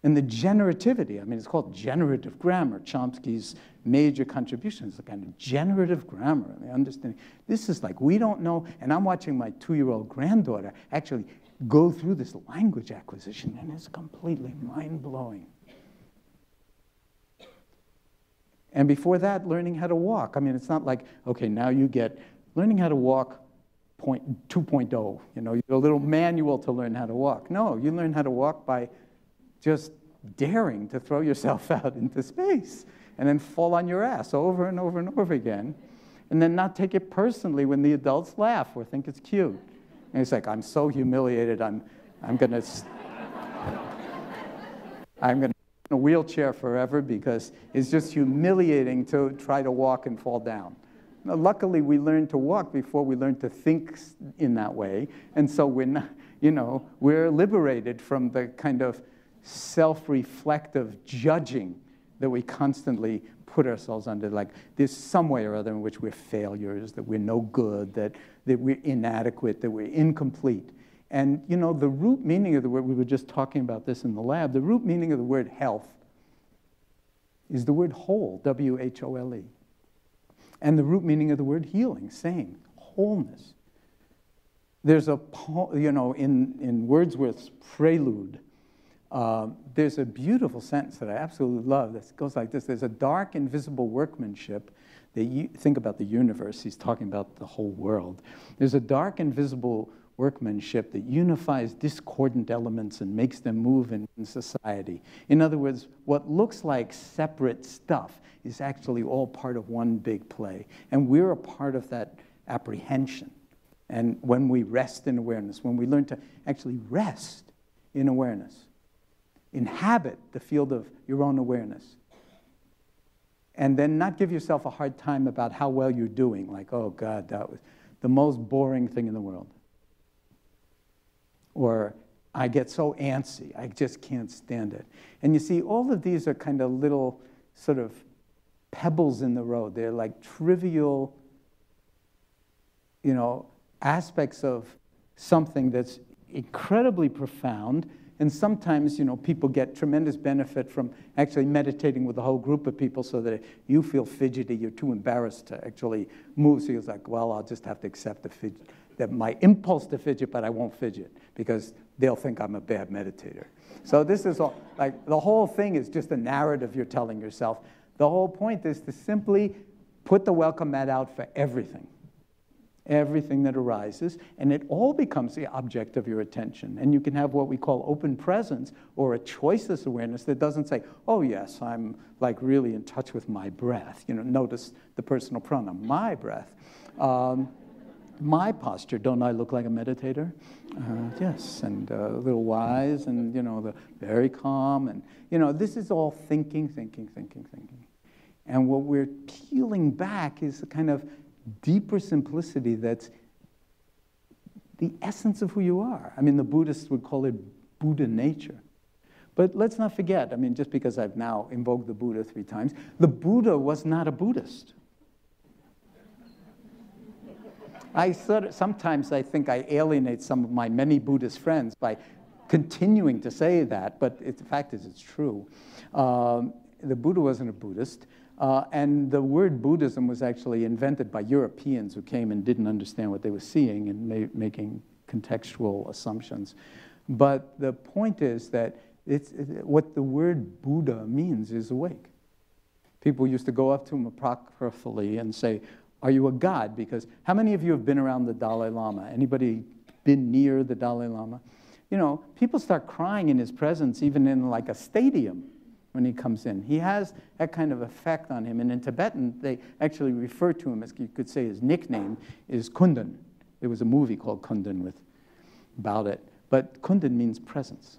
And the generativity, I mean, it's called generative grammar. Chomsky's major contribution is the kind of generative grammar. I mean, understanding this is like we don't know, and I'm watching my two-year-old granddaughter actually go through this language acquisition, and it's completely mind-blowing. And before that, learning how to walk. I mean, it's not like, okay, now you get learning how to walk point, 2.0. You know, a little manual to learn how to walk. No, you learn how to walk by just daring to throw yourself <laughs> out into space and then fall on your ass over and over and over again. And then not take it personally when the adults laugh or think it's cute. And it's like, I'm so humiliated, I'm, I'm gonna, <laughs> I'm gonna in a wheelchair forever because it's just humiliating to try to walk and fall down. Now, luckily, we learned to walk before we learned to think in that way. And so we're, not, you know, we're liberated from the kind of self-reflective judging that we constantly put ourselves under. Like there's some way or other in which we're failures, that we're no good, that, that we're inadequate, that we're incomplete. And you know, the root meaning of the word, we were just talking about this in the lab, the root meaning of the word health is the word whole, W-H-O-L-E. And the root meaning of the word healing, same, wholeness. There's a, you know, in, in Wordsworth's Prelude, uh, there's a beautiful sentence that I absolutely love that goes like this There's a dark, invisible workmanship that you think about the universe, he's talking about the whole world. There's a dark, invisible workmanship that unifies discordant elements and makes them move in society. In other words, what looks like separate stuff is actually all part of one big play. And we're a part of that apprehension. And when we rest in awareness, when we learn to actually rest in awareness, inhabit the field of your own awareness, and then not give yourself a hard time about how well you're doing, like, oh God, that was the most boring thing in the world. Or I get so antsy, I just can't stand it. And you see, all of these are kind of little sort of pebbles in the road. They're like trivial, you know, aspects of something that's incredibly profound. And sometimes, you know, people get tremendous benefit from actually meditating with a whole group of people so that you feel fidgety, you're too embarrassed to actually move. So you're like, well, I'll just have to accept the fidget, that my impulse to fidget, but I won't fidget because they'll think I'm a bad meditator. So this is all, like, the whole thing is just a narrative you're telling yourself. The whole point is to simply put the welcome mat out for everything, everything that arises, and it all becomes the object of your attention. And you can have what we call open presence or a choiceless awareness that doesn't say, oh, yes, I'm like really in touch with my breath. You know, notice the personal pronoun, my breath. Um, my posture, don't I look like a meditator? Uh, yes, and uh, a little wise and, you know, the very calm. And, you know, this is all thinking, thinking, thinking, thinking. And what we're peeling back is a kind of deeper simplicity that's the essence of who you are. I mean, the Buddhists would call it Buddha nature. But let's not forget, I mean, just because I've now invoked the Buddha three times, the Buddha was not a Buddhist. I sort of, sometimes I think I alienate some of my many Buddhist friends by continuing to say that, but it, the fact is it's true. Um, the Buddha wasn't a Buddhist, uh, and the word Buddhism was actually invented by Europeans who came and didn't understand what they were seeing and ma making contextual assumptions. But the point is that it's, it, what the word Buddha means is awake. People used to go up to him apocryphally and say, Are you a god? Because how many of you have been around the Dalai Lama? Anybody been near the Dalai Lama? You know, people start crying in his presence, even in like a stadium when he comes in. He has that kind of effect on him. And in Tibetan, they actually refer to him as you could say his nickname is Kundun. There was a movie called Kundun with about it. But Kundun means presence.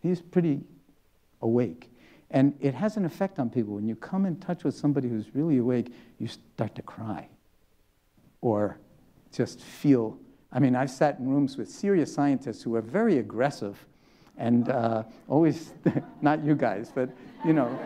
He's pretty awake. And it has an effect on people. When you come in touch with somebody who's really awake, you start to cry or just feel. I mean, I've sat in rooms with serious scientists who are very aggressive and uh, always, <laughs> not you guys, but you know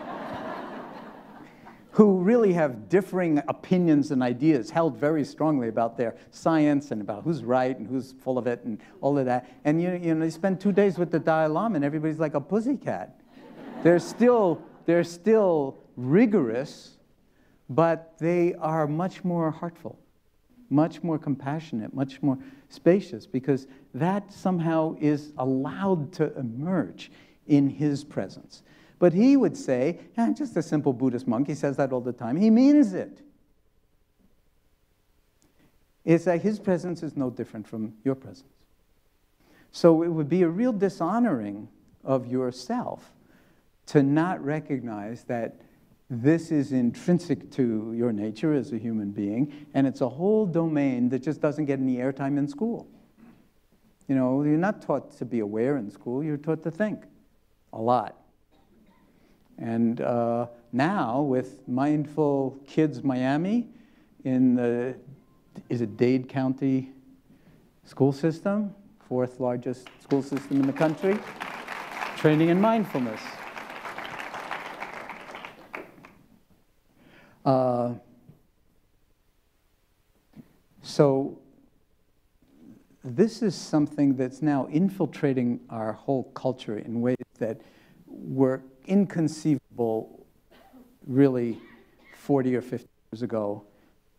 who really have differing opinions and ideas held very strongly about their science and about who's right and who's full of it and all of that. And you, you know, you spend two days with the Dalai Lama and everybody's like a pussycat. They're, still, they're still rigorous, but they are much more heartful, much more compassionate, much more spacious, because that somehow is allowed to emerge in his presence. But he would say, eh, just a simple Buddhist monk, he says that all the time. He means it. It's that his presence is no different from your presence. So it would be a real dishonoring of yourself to not recognize that this is intrinsic to your nature as a human being, and it's a whole domain that just doesn't get any airtime in school. You know, you're not taught to be aware in school, you're taught to think a lot. And uh, now with Mindful Kids Miami in the, is it Dade County school system, fourth largest school system in the country, training in mindfulness. Uh, so this is something that's now infiltrating our whole culture in ways that were inconceivable really 40 or 50 years ago.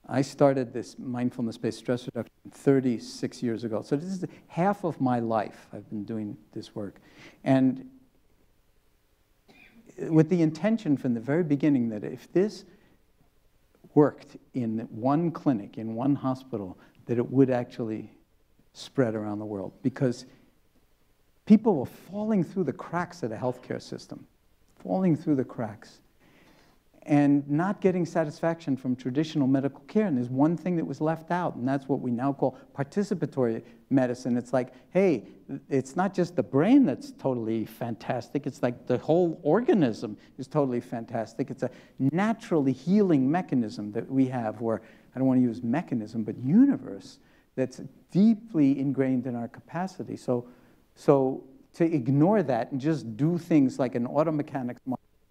I started this mindfulness-based stress reduction 36 years ago. So this is half of my life I've been doing this work. And with the intention from the very beginning that if this worked in one clinic, in one hospital, that it would actually spread around the world. Because people were falling through the cracks of the healthcare system falling through the cracks and not getting satisfaction from traditional medical care. And there's one thing that was left out, and that's what we now call participatory medicine. It's like, hey, it's not just the brain that's totally fantastic, it's like the whole organism is totally fantastic. It's a naturally healing mechanism that we have, where I don't want to use mechanism, but universe that's deeply ingrained in our capacity. So, so to ignore that and just do things like an auto mechanics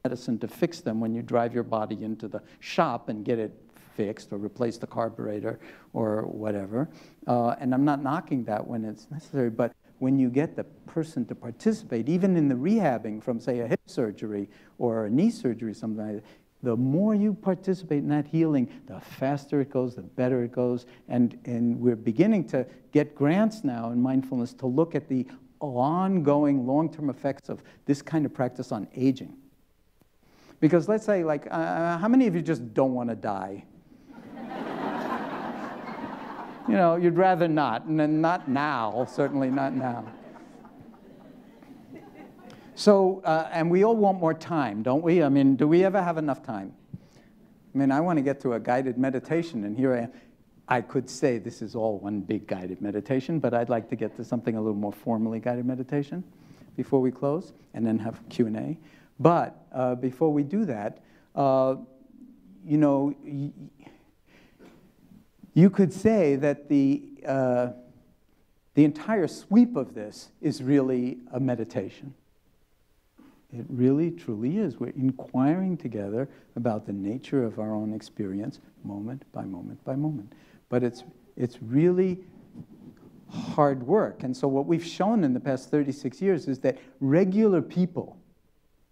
medicine to fix them when you drive your body into the shop and get it fixed or replace the carburetor or whatever. Uh, and I'm not knocking that when it's necessary, but when you get the person to participate, even in the rehabbing from, say, a hip surgery or a knee surgery, something like that, the more you participate in that healing, the faster it goes, the better it goes. And, and we're beginning to get grants now in mindfulness to look at the ongoing long-term effects of this kind of practice on aging. Because let's say, like, uh, how many of you just don't want to die? <laughs> you know, you'd rather not, and not now, certainly not now. So, uh, and we all want more time, don't we? I mean, do we ever have enough time? I mean, I want to get to a guided meditation, and here I am. I could say this is all one big guided meditation, but I'd like to get to something a little more formally guided meditation before we close, and then have Q&A. But uh, before we do that, uh, you know, you could say that the, uh, the entire sweep of this is really a meditation. It really, truly is. We're inquiring together about the nature of our own experience, moment by moment by moment but it's, it's really hard work. And so what we've shown in the past 36 years is that regular people,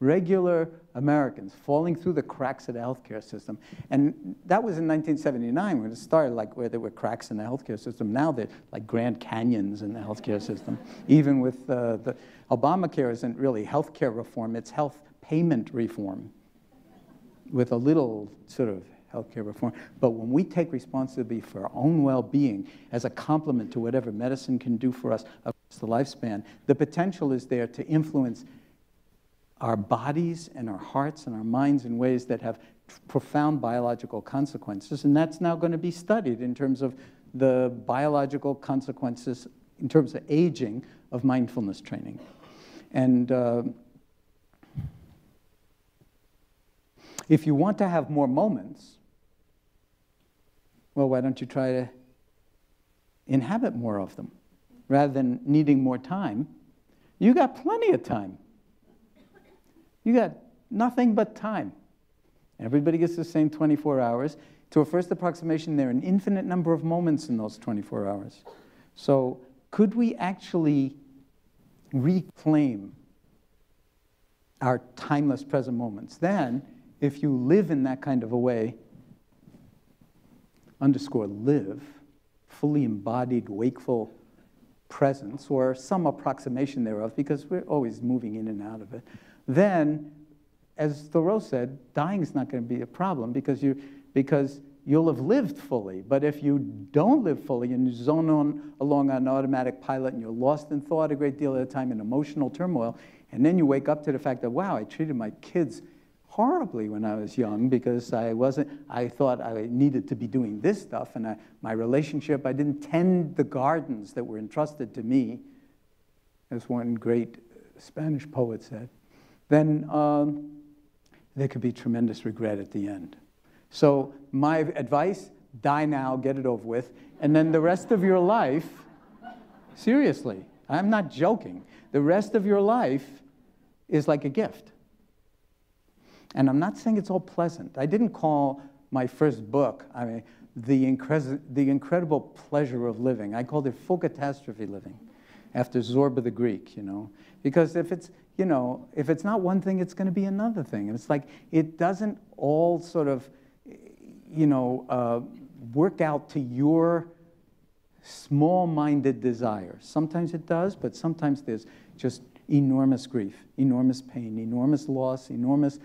regular Americans falling through the cracks of the healthcare system. And that was in 1979 when it started, like where there were cracks in the healthcare system. Now they're like Grand Canyons in the healthcare system. <laughs> Even with uh, the Obamacare isn't really healthcare reform, it's health payment reform with a little sort of healthcare reform. But when we take responsibility for our own well-being as a complement to whatever medicine can do for us across the lifespan, the potential is there to influence our bodies and our hearts and our minds in ways that have profound biological consequences. And that's now going to be studied in terms of the biological consequences, in terms of aging, of mindfulness training. And uh, if you want to have more moments, well, why don't you try to inhabit more of them rather than needing more time? You got plenty of time. You got nothing but time. Everybody gets the same 24 hours. To a first approximation, there are an infinite number of moments in those 24 hours. So, could we actually reclaim our timeless present moments? Then, if you live in that kind of a way, underscore live, fully embodied, wakeful presence, or some approximation thereof, because we're always moving in and out of it then, as Thoreau said, dying is not going to be a problem because, you, because you'll have lived fully. But if you don't live fully and you zone on along on automatic pilot and you're lost in thought a great deal of the time in emotional turmoil, and then you wake up to the fact that, wow, I treated my kids horribly when I was young because I wasn't, I thought I needed to be doing this stuff, and I, my relationship, I didn't tend the gardens that were entrusted to me, as one great Spanish poet said then um, there could be tremendous regret at the end. So, my advice die now, get it over with, and then the rest of your life, seriously, I'm not joking, the rest of your life is like a gift. And I'm not saying it's all pleasant. I didn't call my first book, I mean, the, incre- the incredible pleasure of living. I called it full catastrophe living after Zorba the Greek, you know. Because if it's, you know, if it's not one thing, it's going to be another thing. And it's like it doesn't all sort of, you know, uh, work out to your small-minded desires. Sometimes it does, but sometimes there's just enormous grief, enormous pain, enormous loss, enormous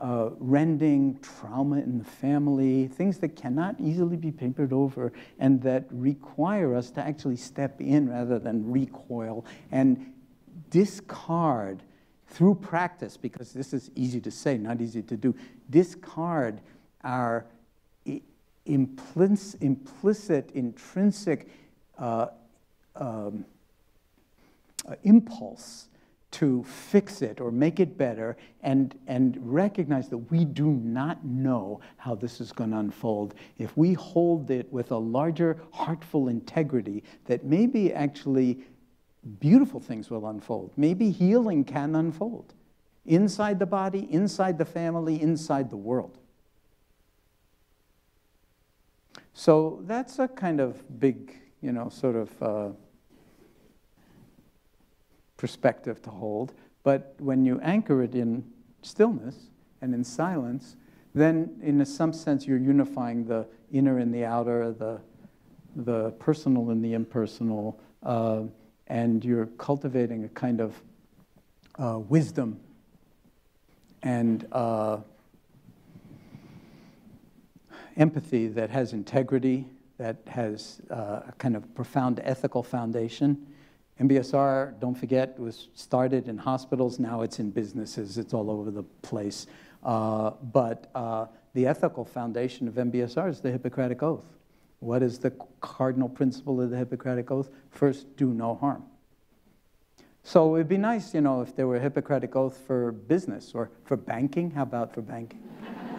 uh, rending, trauma in the family, things that cannot easily be papered over and that require us to actually step in rather than recoil and discard through practice, because this is easy to say, not easy to do, discard our implicit, implicit intrinsic uh, um, uh, impulse to fix it or make it better and, and recognize that we do not know how this is going to unfold. If we hold it with a larger heartful integrity, that maybe actually beautiful things will unfold. Maybe healing can unfold inside the body, inside the family, inside the world. So that's a kind of big, you know, sort of. Uh, perspective to hold. But when you anchor it in stillness and in silence, then in some sense you're unifying the inner and the outer, the, the personal and the impersonal, uh, and you're cultivating a kind of uh, wisdom and uh, empathy that has integrity, that has uh, a kind of profound ethical foundation, MBSR, don't forget, was started in hospitals. Now it's in businesses. It's all over the place. Uh, but uh, the ethical foundation of MBSR is the Hippocratic Oath. What is the cardinal principle of the Hippocratic Oath? First, do no harm. So it'd be nice, you know, if there were a Hippocratic Oath for business or for banking. How about for banking?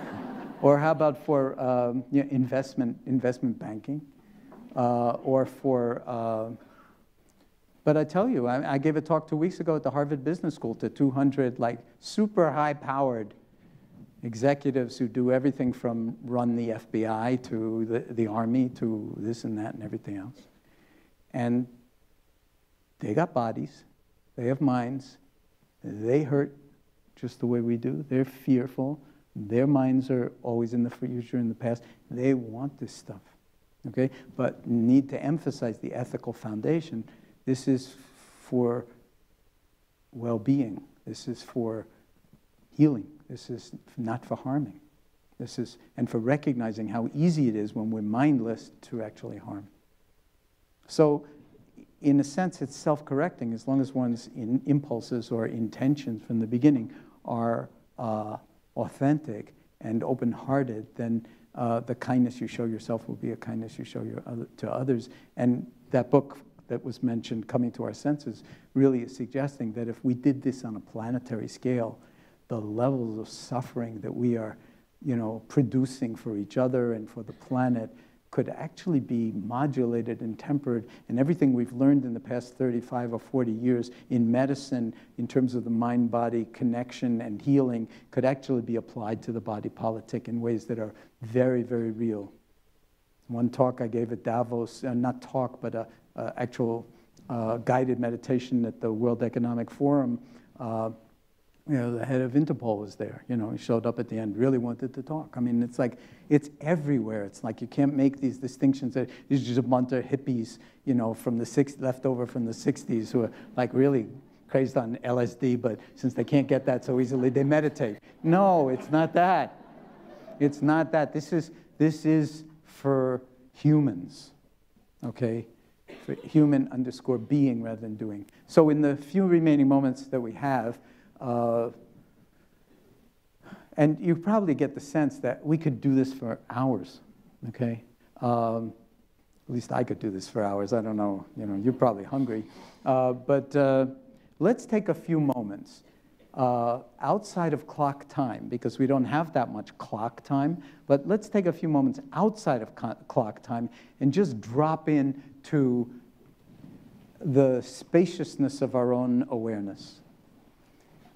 <laughs> or how about for um, you know, investment, investment banking? Uh, or for uh, but I tell you, I, I, gave a talk two weeks ago at the Harvard Business School to 200 like super high-powered executives who do everything from run the FBI to the, the army to this and that and everything else. And they got bodies, they have minds, they hurt, just the way we do. They're fearful. Their minds are always in the future in the past. They want this stuff. Okay? But need to emphasize the ethical foundation. This is for well being, this is for healing, this is not for harming. This is, and for recognizing how easy it is when we're mindless to actually harm. So, in a sense, it's self correcting as long as one's impulses or intentions from the beginning are uh, authentic and open hearted, then uh, the kindness you show yourself will be a kindness you show your other, to others. And that book that was mentioned, Coming to Our Senses, really is suggesting that if we did this on a planetary scale, the levels of suffering that we are you know, producing for each other and for the planet could actually be modulated and tempered. And everything we've learned in the past 35 or 40 years in medicine, in terms of the mind body connection and healing, could actually be applied to the body politic in ways that are very, very real. One talk I gave at Davos, uh, not talk, but a, actual uh, guided meditation at the World Economic Forum. Uh, you know, the head of Interpol was there. You know, he showed up at the end, really wanted to talk. I mean, it's like, it's everywhere. It's like you can't make these distinctions. That There's just a bunch of hippies, you know, from the six, left over from the 60s who are like really crazed on LSD, but since they can't get that so easily, they meditate. No, it's not that. It's not that. This is, this is for humans, okay? For human underscore being rather than doing. So in the few remaining moments that we have, uh, and you probably get the sense that we could do this for hours, okay? Um, at least I could do this for hours. I don't know, you know, you're probably hungry. Uh, but uh, let's take a few moments uh, outside of clock time, because we don't have that much clock time, but let's take a few moments outside of clock time and just drop in to the spaciousness of our own awareness.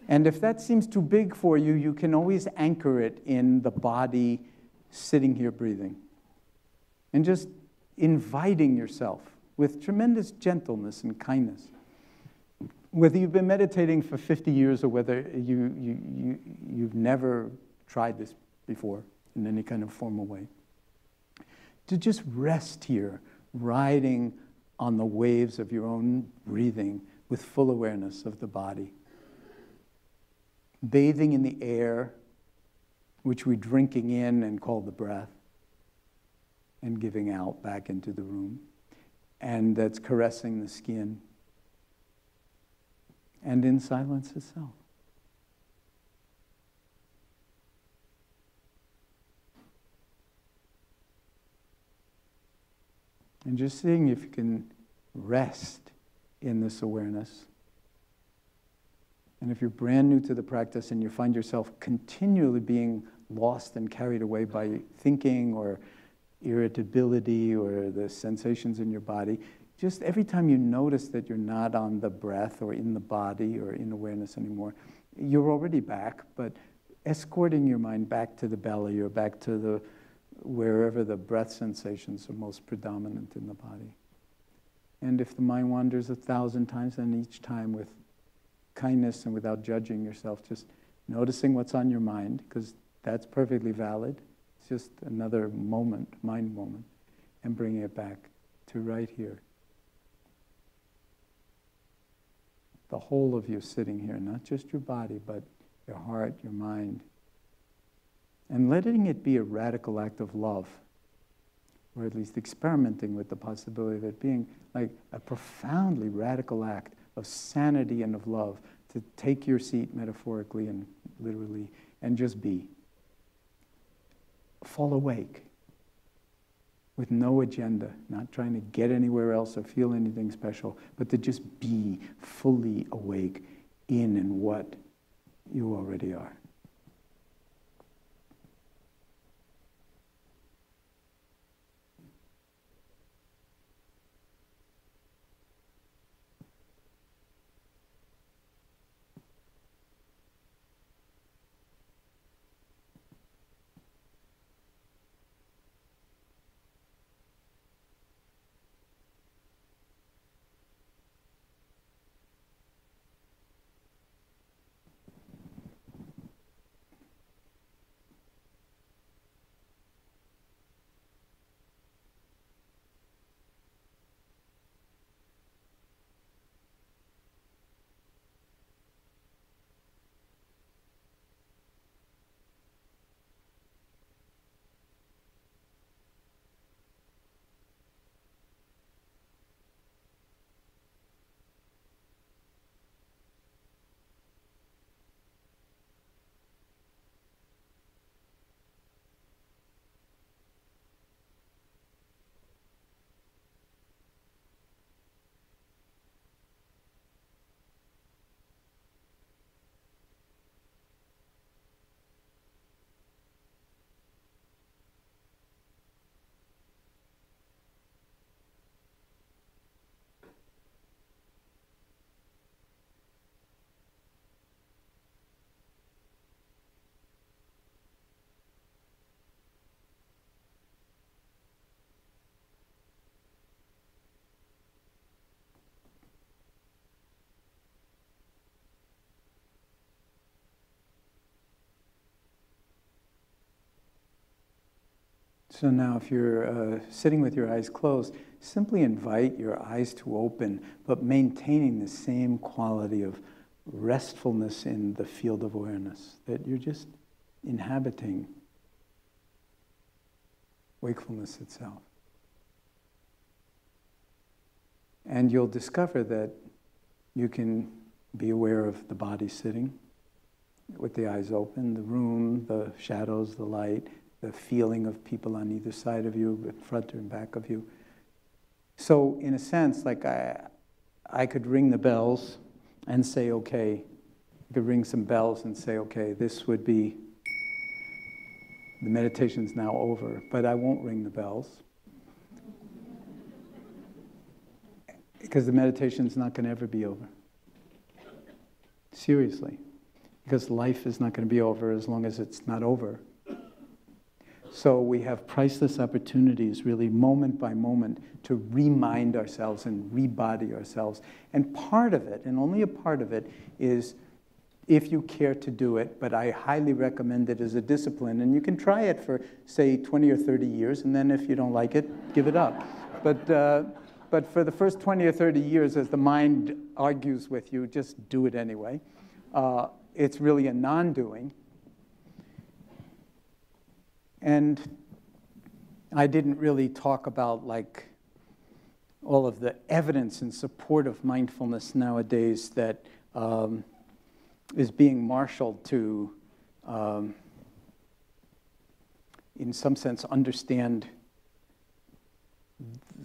And if that seems too big for you, you can always anchor it in the body sitting here breathing. And just inviting yourself with tremendous gentleness and kindness. Whether you've been meditating for 50 years or whether you, you, you, you've never tried this before in any kind of formal way, to just rest here, riding on the waves of your own breathing with full awareness of the body bathing in the air, which we're drinking in and call the breath, and giving out back into the room. And that's caressing the skin. And in silence itself. And just seeing if you can rest in this awareness. And if you're brand new to the practice and you find yourself continually being lost and carried away by thinking or irritability or the sensations in your body, just every time you notice that you're not on the breath or in the body or in awareness anymore, you're already back, but escorting your mind back to the belly or back to the wherever the breath sensations are most predominant in the body. And if the mind wanders a thousand times, then each time with kindness and without judging yourself, just noticing what's on your mind, because that's perfectly valid. It's just another moment, mind moment, and bringing it back to right here. The whole of you sitting here, not just your body, but your heart, your mind. And letting it be a radical act of love, or at least experimenting with the possibility of it being like a profoundly radical act of sanity and of love, to take your seat metaphorically and literally and just be. Fall awake with no agenda, not trying to get anywhere else or feel anything special, but to just be fully awake in and what you already are. So now, if you're uh, sitting with your eyes closed, simply invite your eyes to open, but maintaining the same quality of restfulness in the field of awareness, that you're just inhabiting wakefulness itself. And you'll discover that you can be aware of the body sitting with the eyes open, the room, the shadows, the light, the feeling of people on either side of you, in front and back of you. So, in a sense, like I, I could ring the bells and say, okay, I could ring some bells and say, okay, this would be, the meditation's now over, but I won't ring the bells. because the meditation's not going to ever be over. Seriously. Because life is not going to be over as long as it's not over. So we have priceless opportunities, really, moment by moment, to remind ourselves and rebody ourselves. And part of it, and only a part of it, is if you care to do it, but I highly recommend it as a discipline. And you can try it for, say, 20 or 30 years, and then if you don't like it, give it up. But, uh, but for the first 20 or 30 years, as the mind argues with you, just do it anyway. Uh, it's really a non doing. And I didn't really talk about like all of the evidence in support of mindfulness nowadays that um, is being marshaled to, um, in some sense, understand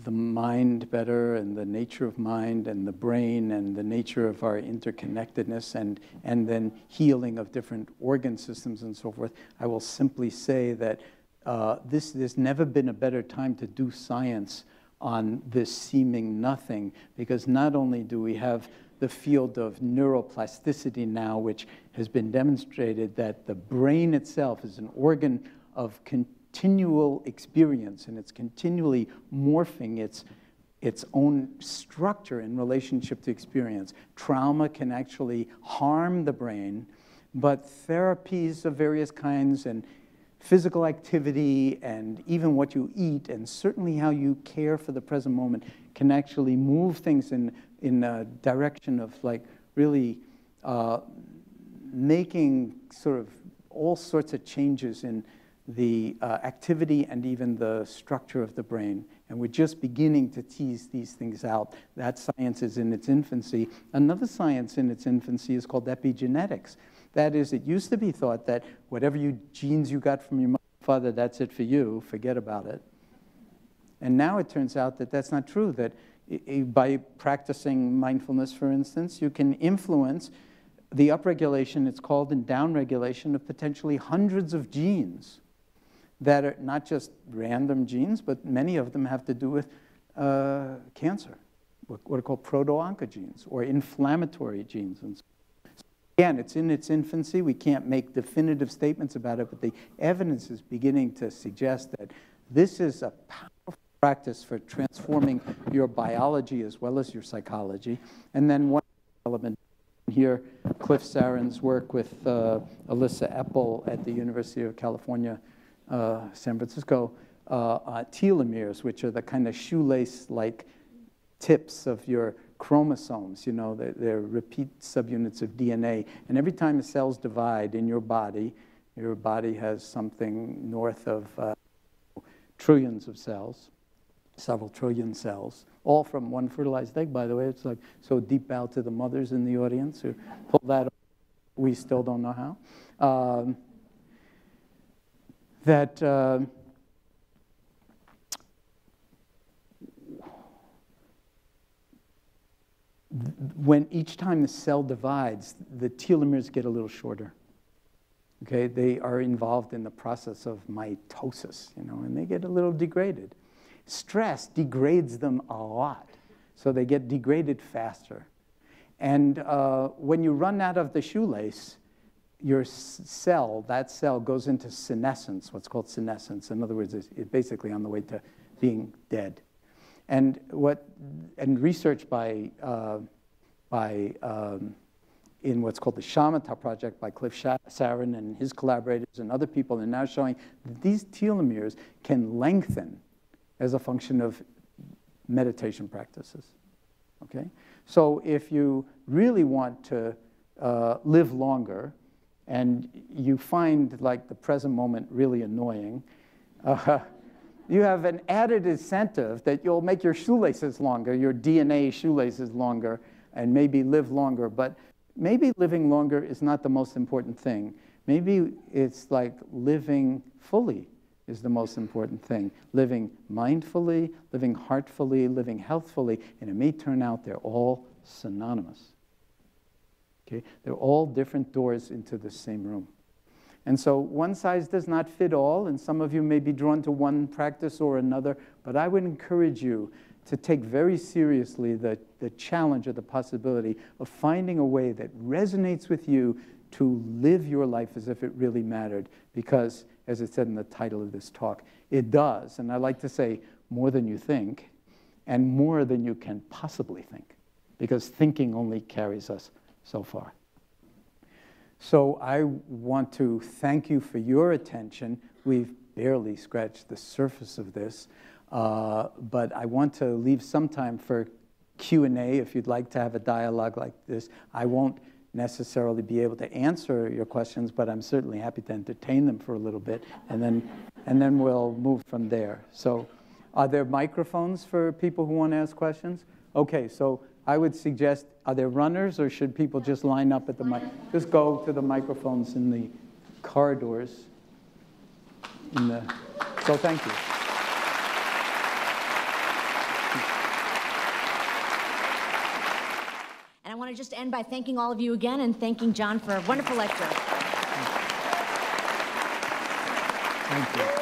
the mind better and the nature of mind and the brain and the nature of our interconnectedness and, and then healing of different organ systems and so forth, I will simply say that uh, this, there's never been a better time to do science on this seeming nothing because not only do we have the field of neuroplasticity now, which has been demonstrated that the brain itself is an organ of continual experience and it's continually morphing its, its own structure in relationship to experience. Trauma can actually harm the brain, but therapies of various kinds and physical activity and even what you eat and certainly how you care for the present moment can actually move things in, in a direction of like really uh, making sort of all sorts of changes in the uh, activity and even the structure of the brain. And we're just beginning to tease these things out. That science is in its infancy. Another science in its infancy is called epigenetics. That is, it used to be thought that whatever you, genes you got from your mother father, that's it for you, forget about it. And now it turns out that that's not true, that by practicing mindfulness, for instance, you can influence the upregulation, it's called, and downregulation of potentially hundreds of genes that are not just random genes, but many of them have to do with uh, cancer, what, are called proto-oncogenes or inflammatory genes. And so, again, it's in its infancy. We can't make definitive statements about it, but the evidence is beginning to suggest that this is a powerful practice for transforming your biology as well as your psychology. And then one element here, Cliff Saron's work with uh, Elissa Epel at the University of California uh, San Francisco, uh, uh, telomeres, which are the kind of shoelace-like tips of your chromosomes. You know, they're, they're, repeat subunits of DNA. And every time the cells divide in your body, your body has something north of uh, trillions of cells, several trillion cells, all from one fertilized egg, by the way. It's like so deep out to the mothers in the audience who pull that off. We still don't know how. Um, that uh, when each time the cell divides, the telomeres get a little shorter. Okay, they are involved in the process of mitosis, you know, and they get a little degraded. Stress degrades them a lot, so they get degraded faster. And uh, when you run out of the shoelace, your cell, that cell goes into senescence, what's called senescence. In other words, it's basically on the way to being dead. And what and research by uh, by um, in what's called the Shamatha project by Cliff Saron and his collaborators and other people are now showing that these telomeres can lengthen as a function of meditation practices. Okay? So if you really want to uh, live longer and you find like the present moment really annoying, uh, you have an added incentive that you'll make your shoelaces longer, your DNA shoelaces longer, and maybe live longer. But maybe living longer is not the most important thing. Maybe it's like living fully is the most important thing. Living mindfully, living heartfully, living healthfully, and it may turn out they're all synonymous. Okay? They're all different doors into the same room. And so one size does not fit all, and some of you may be drawn to one practice or another, but I would encourage you to take very seriously the, the challenge or the possibility of finding a way that resonates with you to live your life as if it really mattered. Because, as it said in the title of this talk, it does. And I like to say more than you think, and more than you can possibly think, because thinking only carries us so far. So I want to thank you for your attention. We've barely scratched the surface of this, uh, but I want to leave some time for Q&A if you'd like to have a dialogue like this. I won't necessarily be able to answer your questions, but I'm certainly happy to entertain them for a little bit, and then, and then we'll move from there. So are there microphones for people who want to ask questions? Okay, so I would suggest, are there runners or should people just line up at the mic? Just go to the microphones in the corridors. In the, so thank you. And I want to just end by thanking all of you again and thanking Jon for a wonderful lecture. Thank you.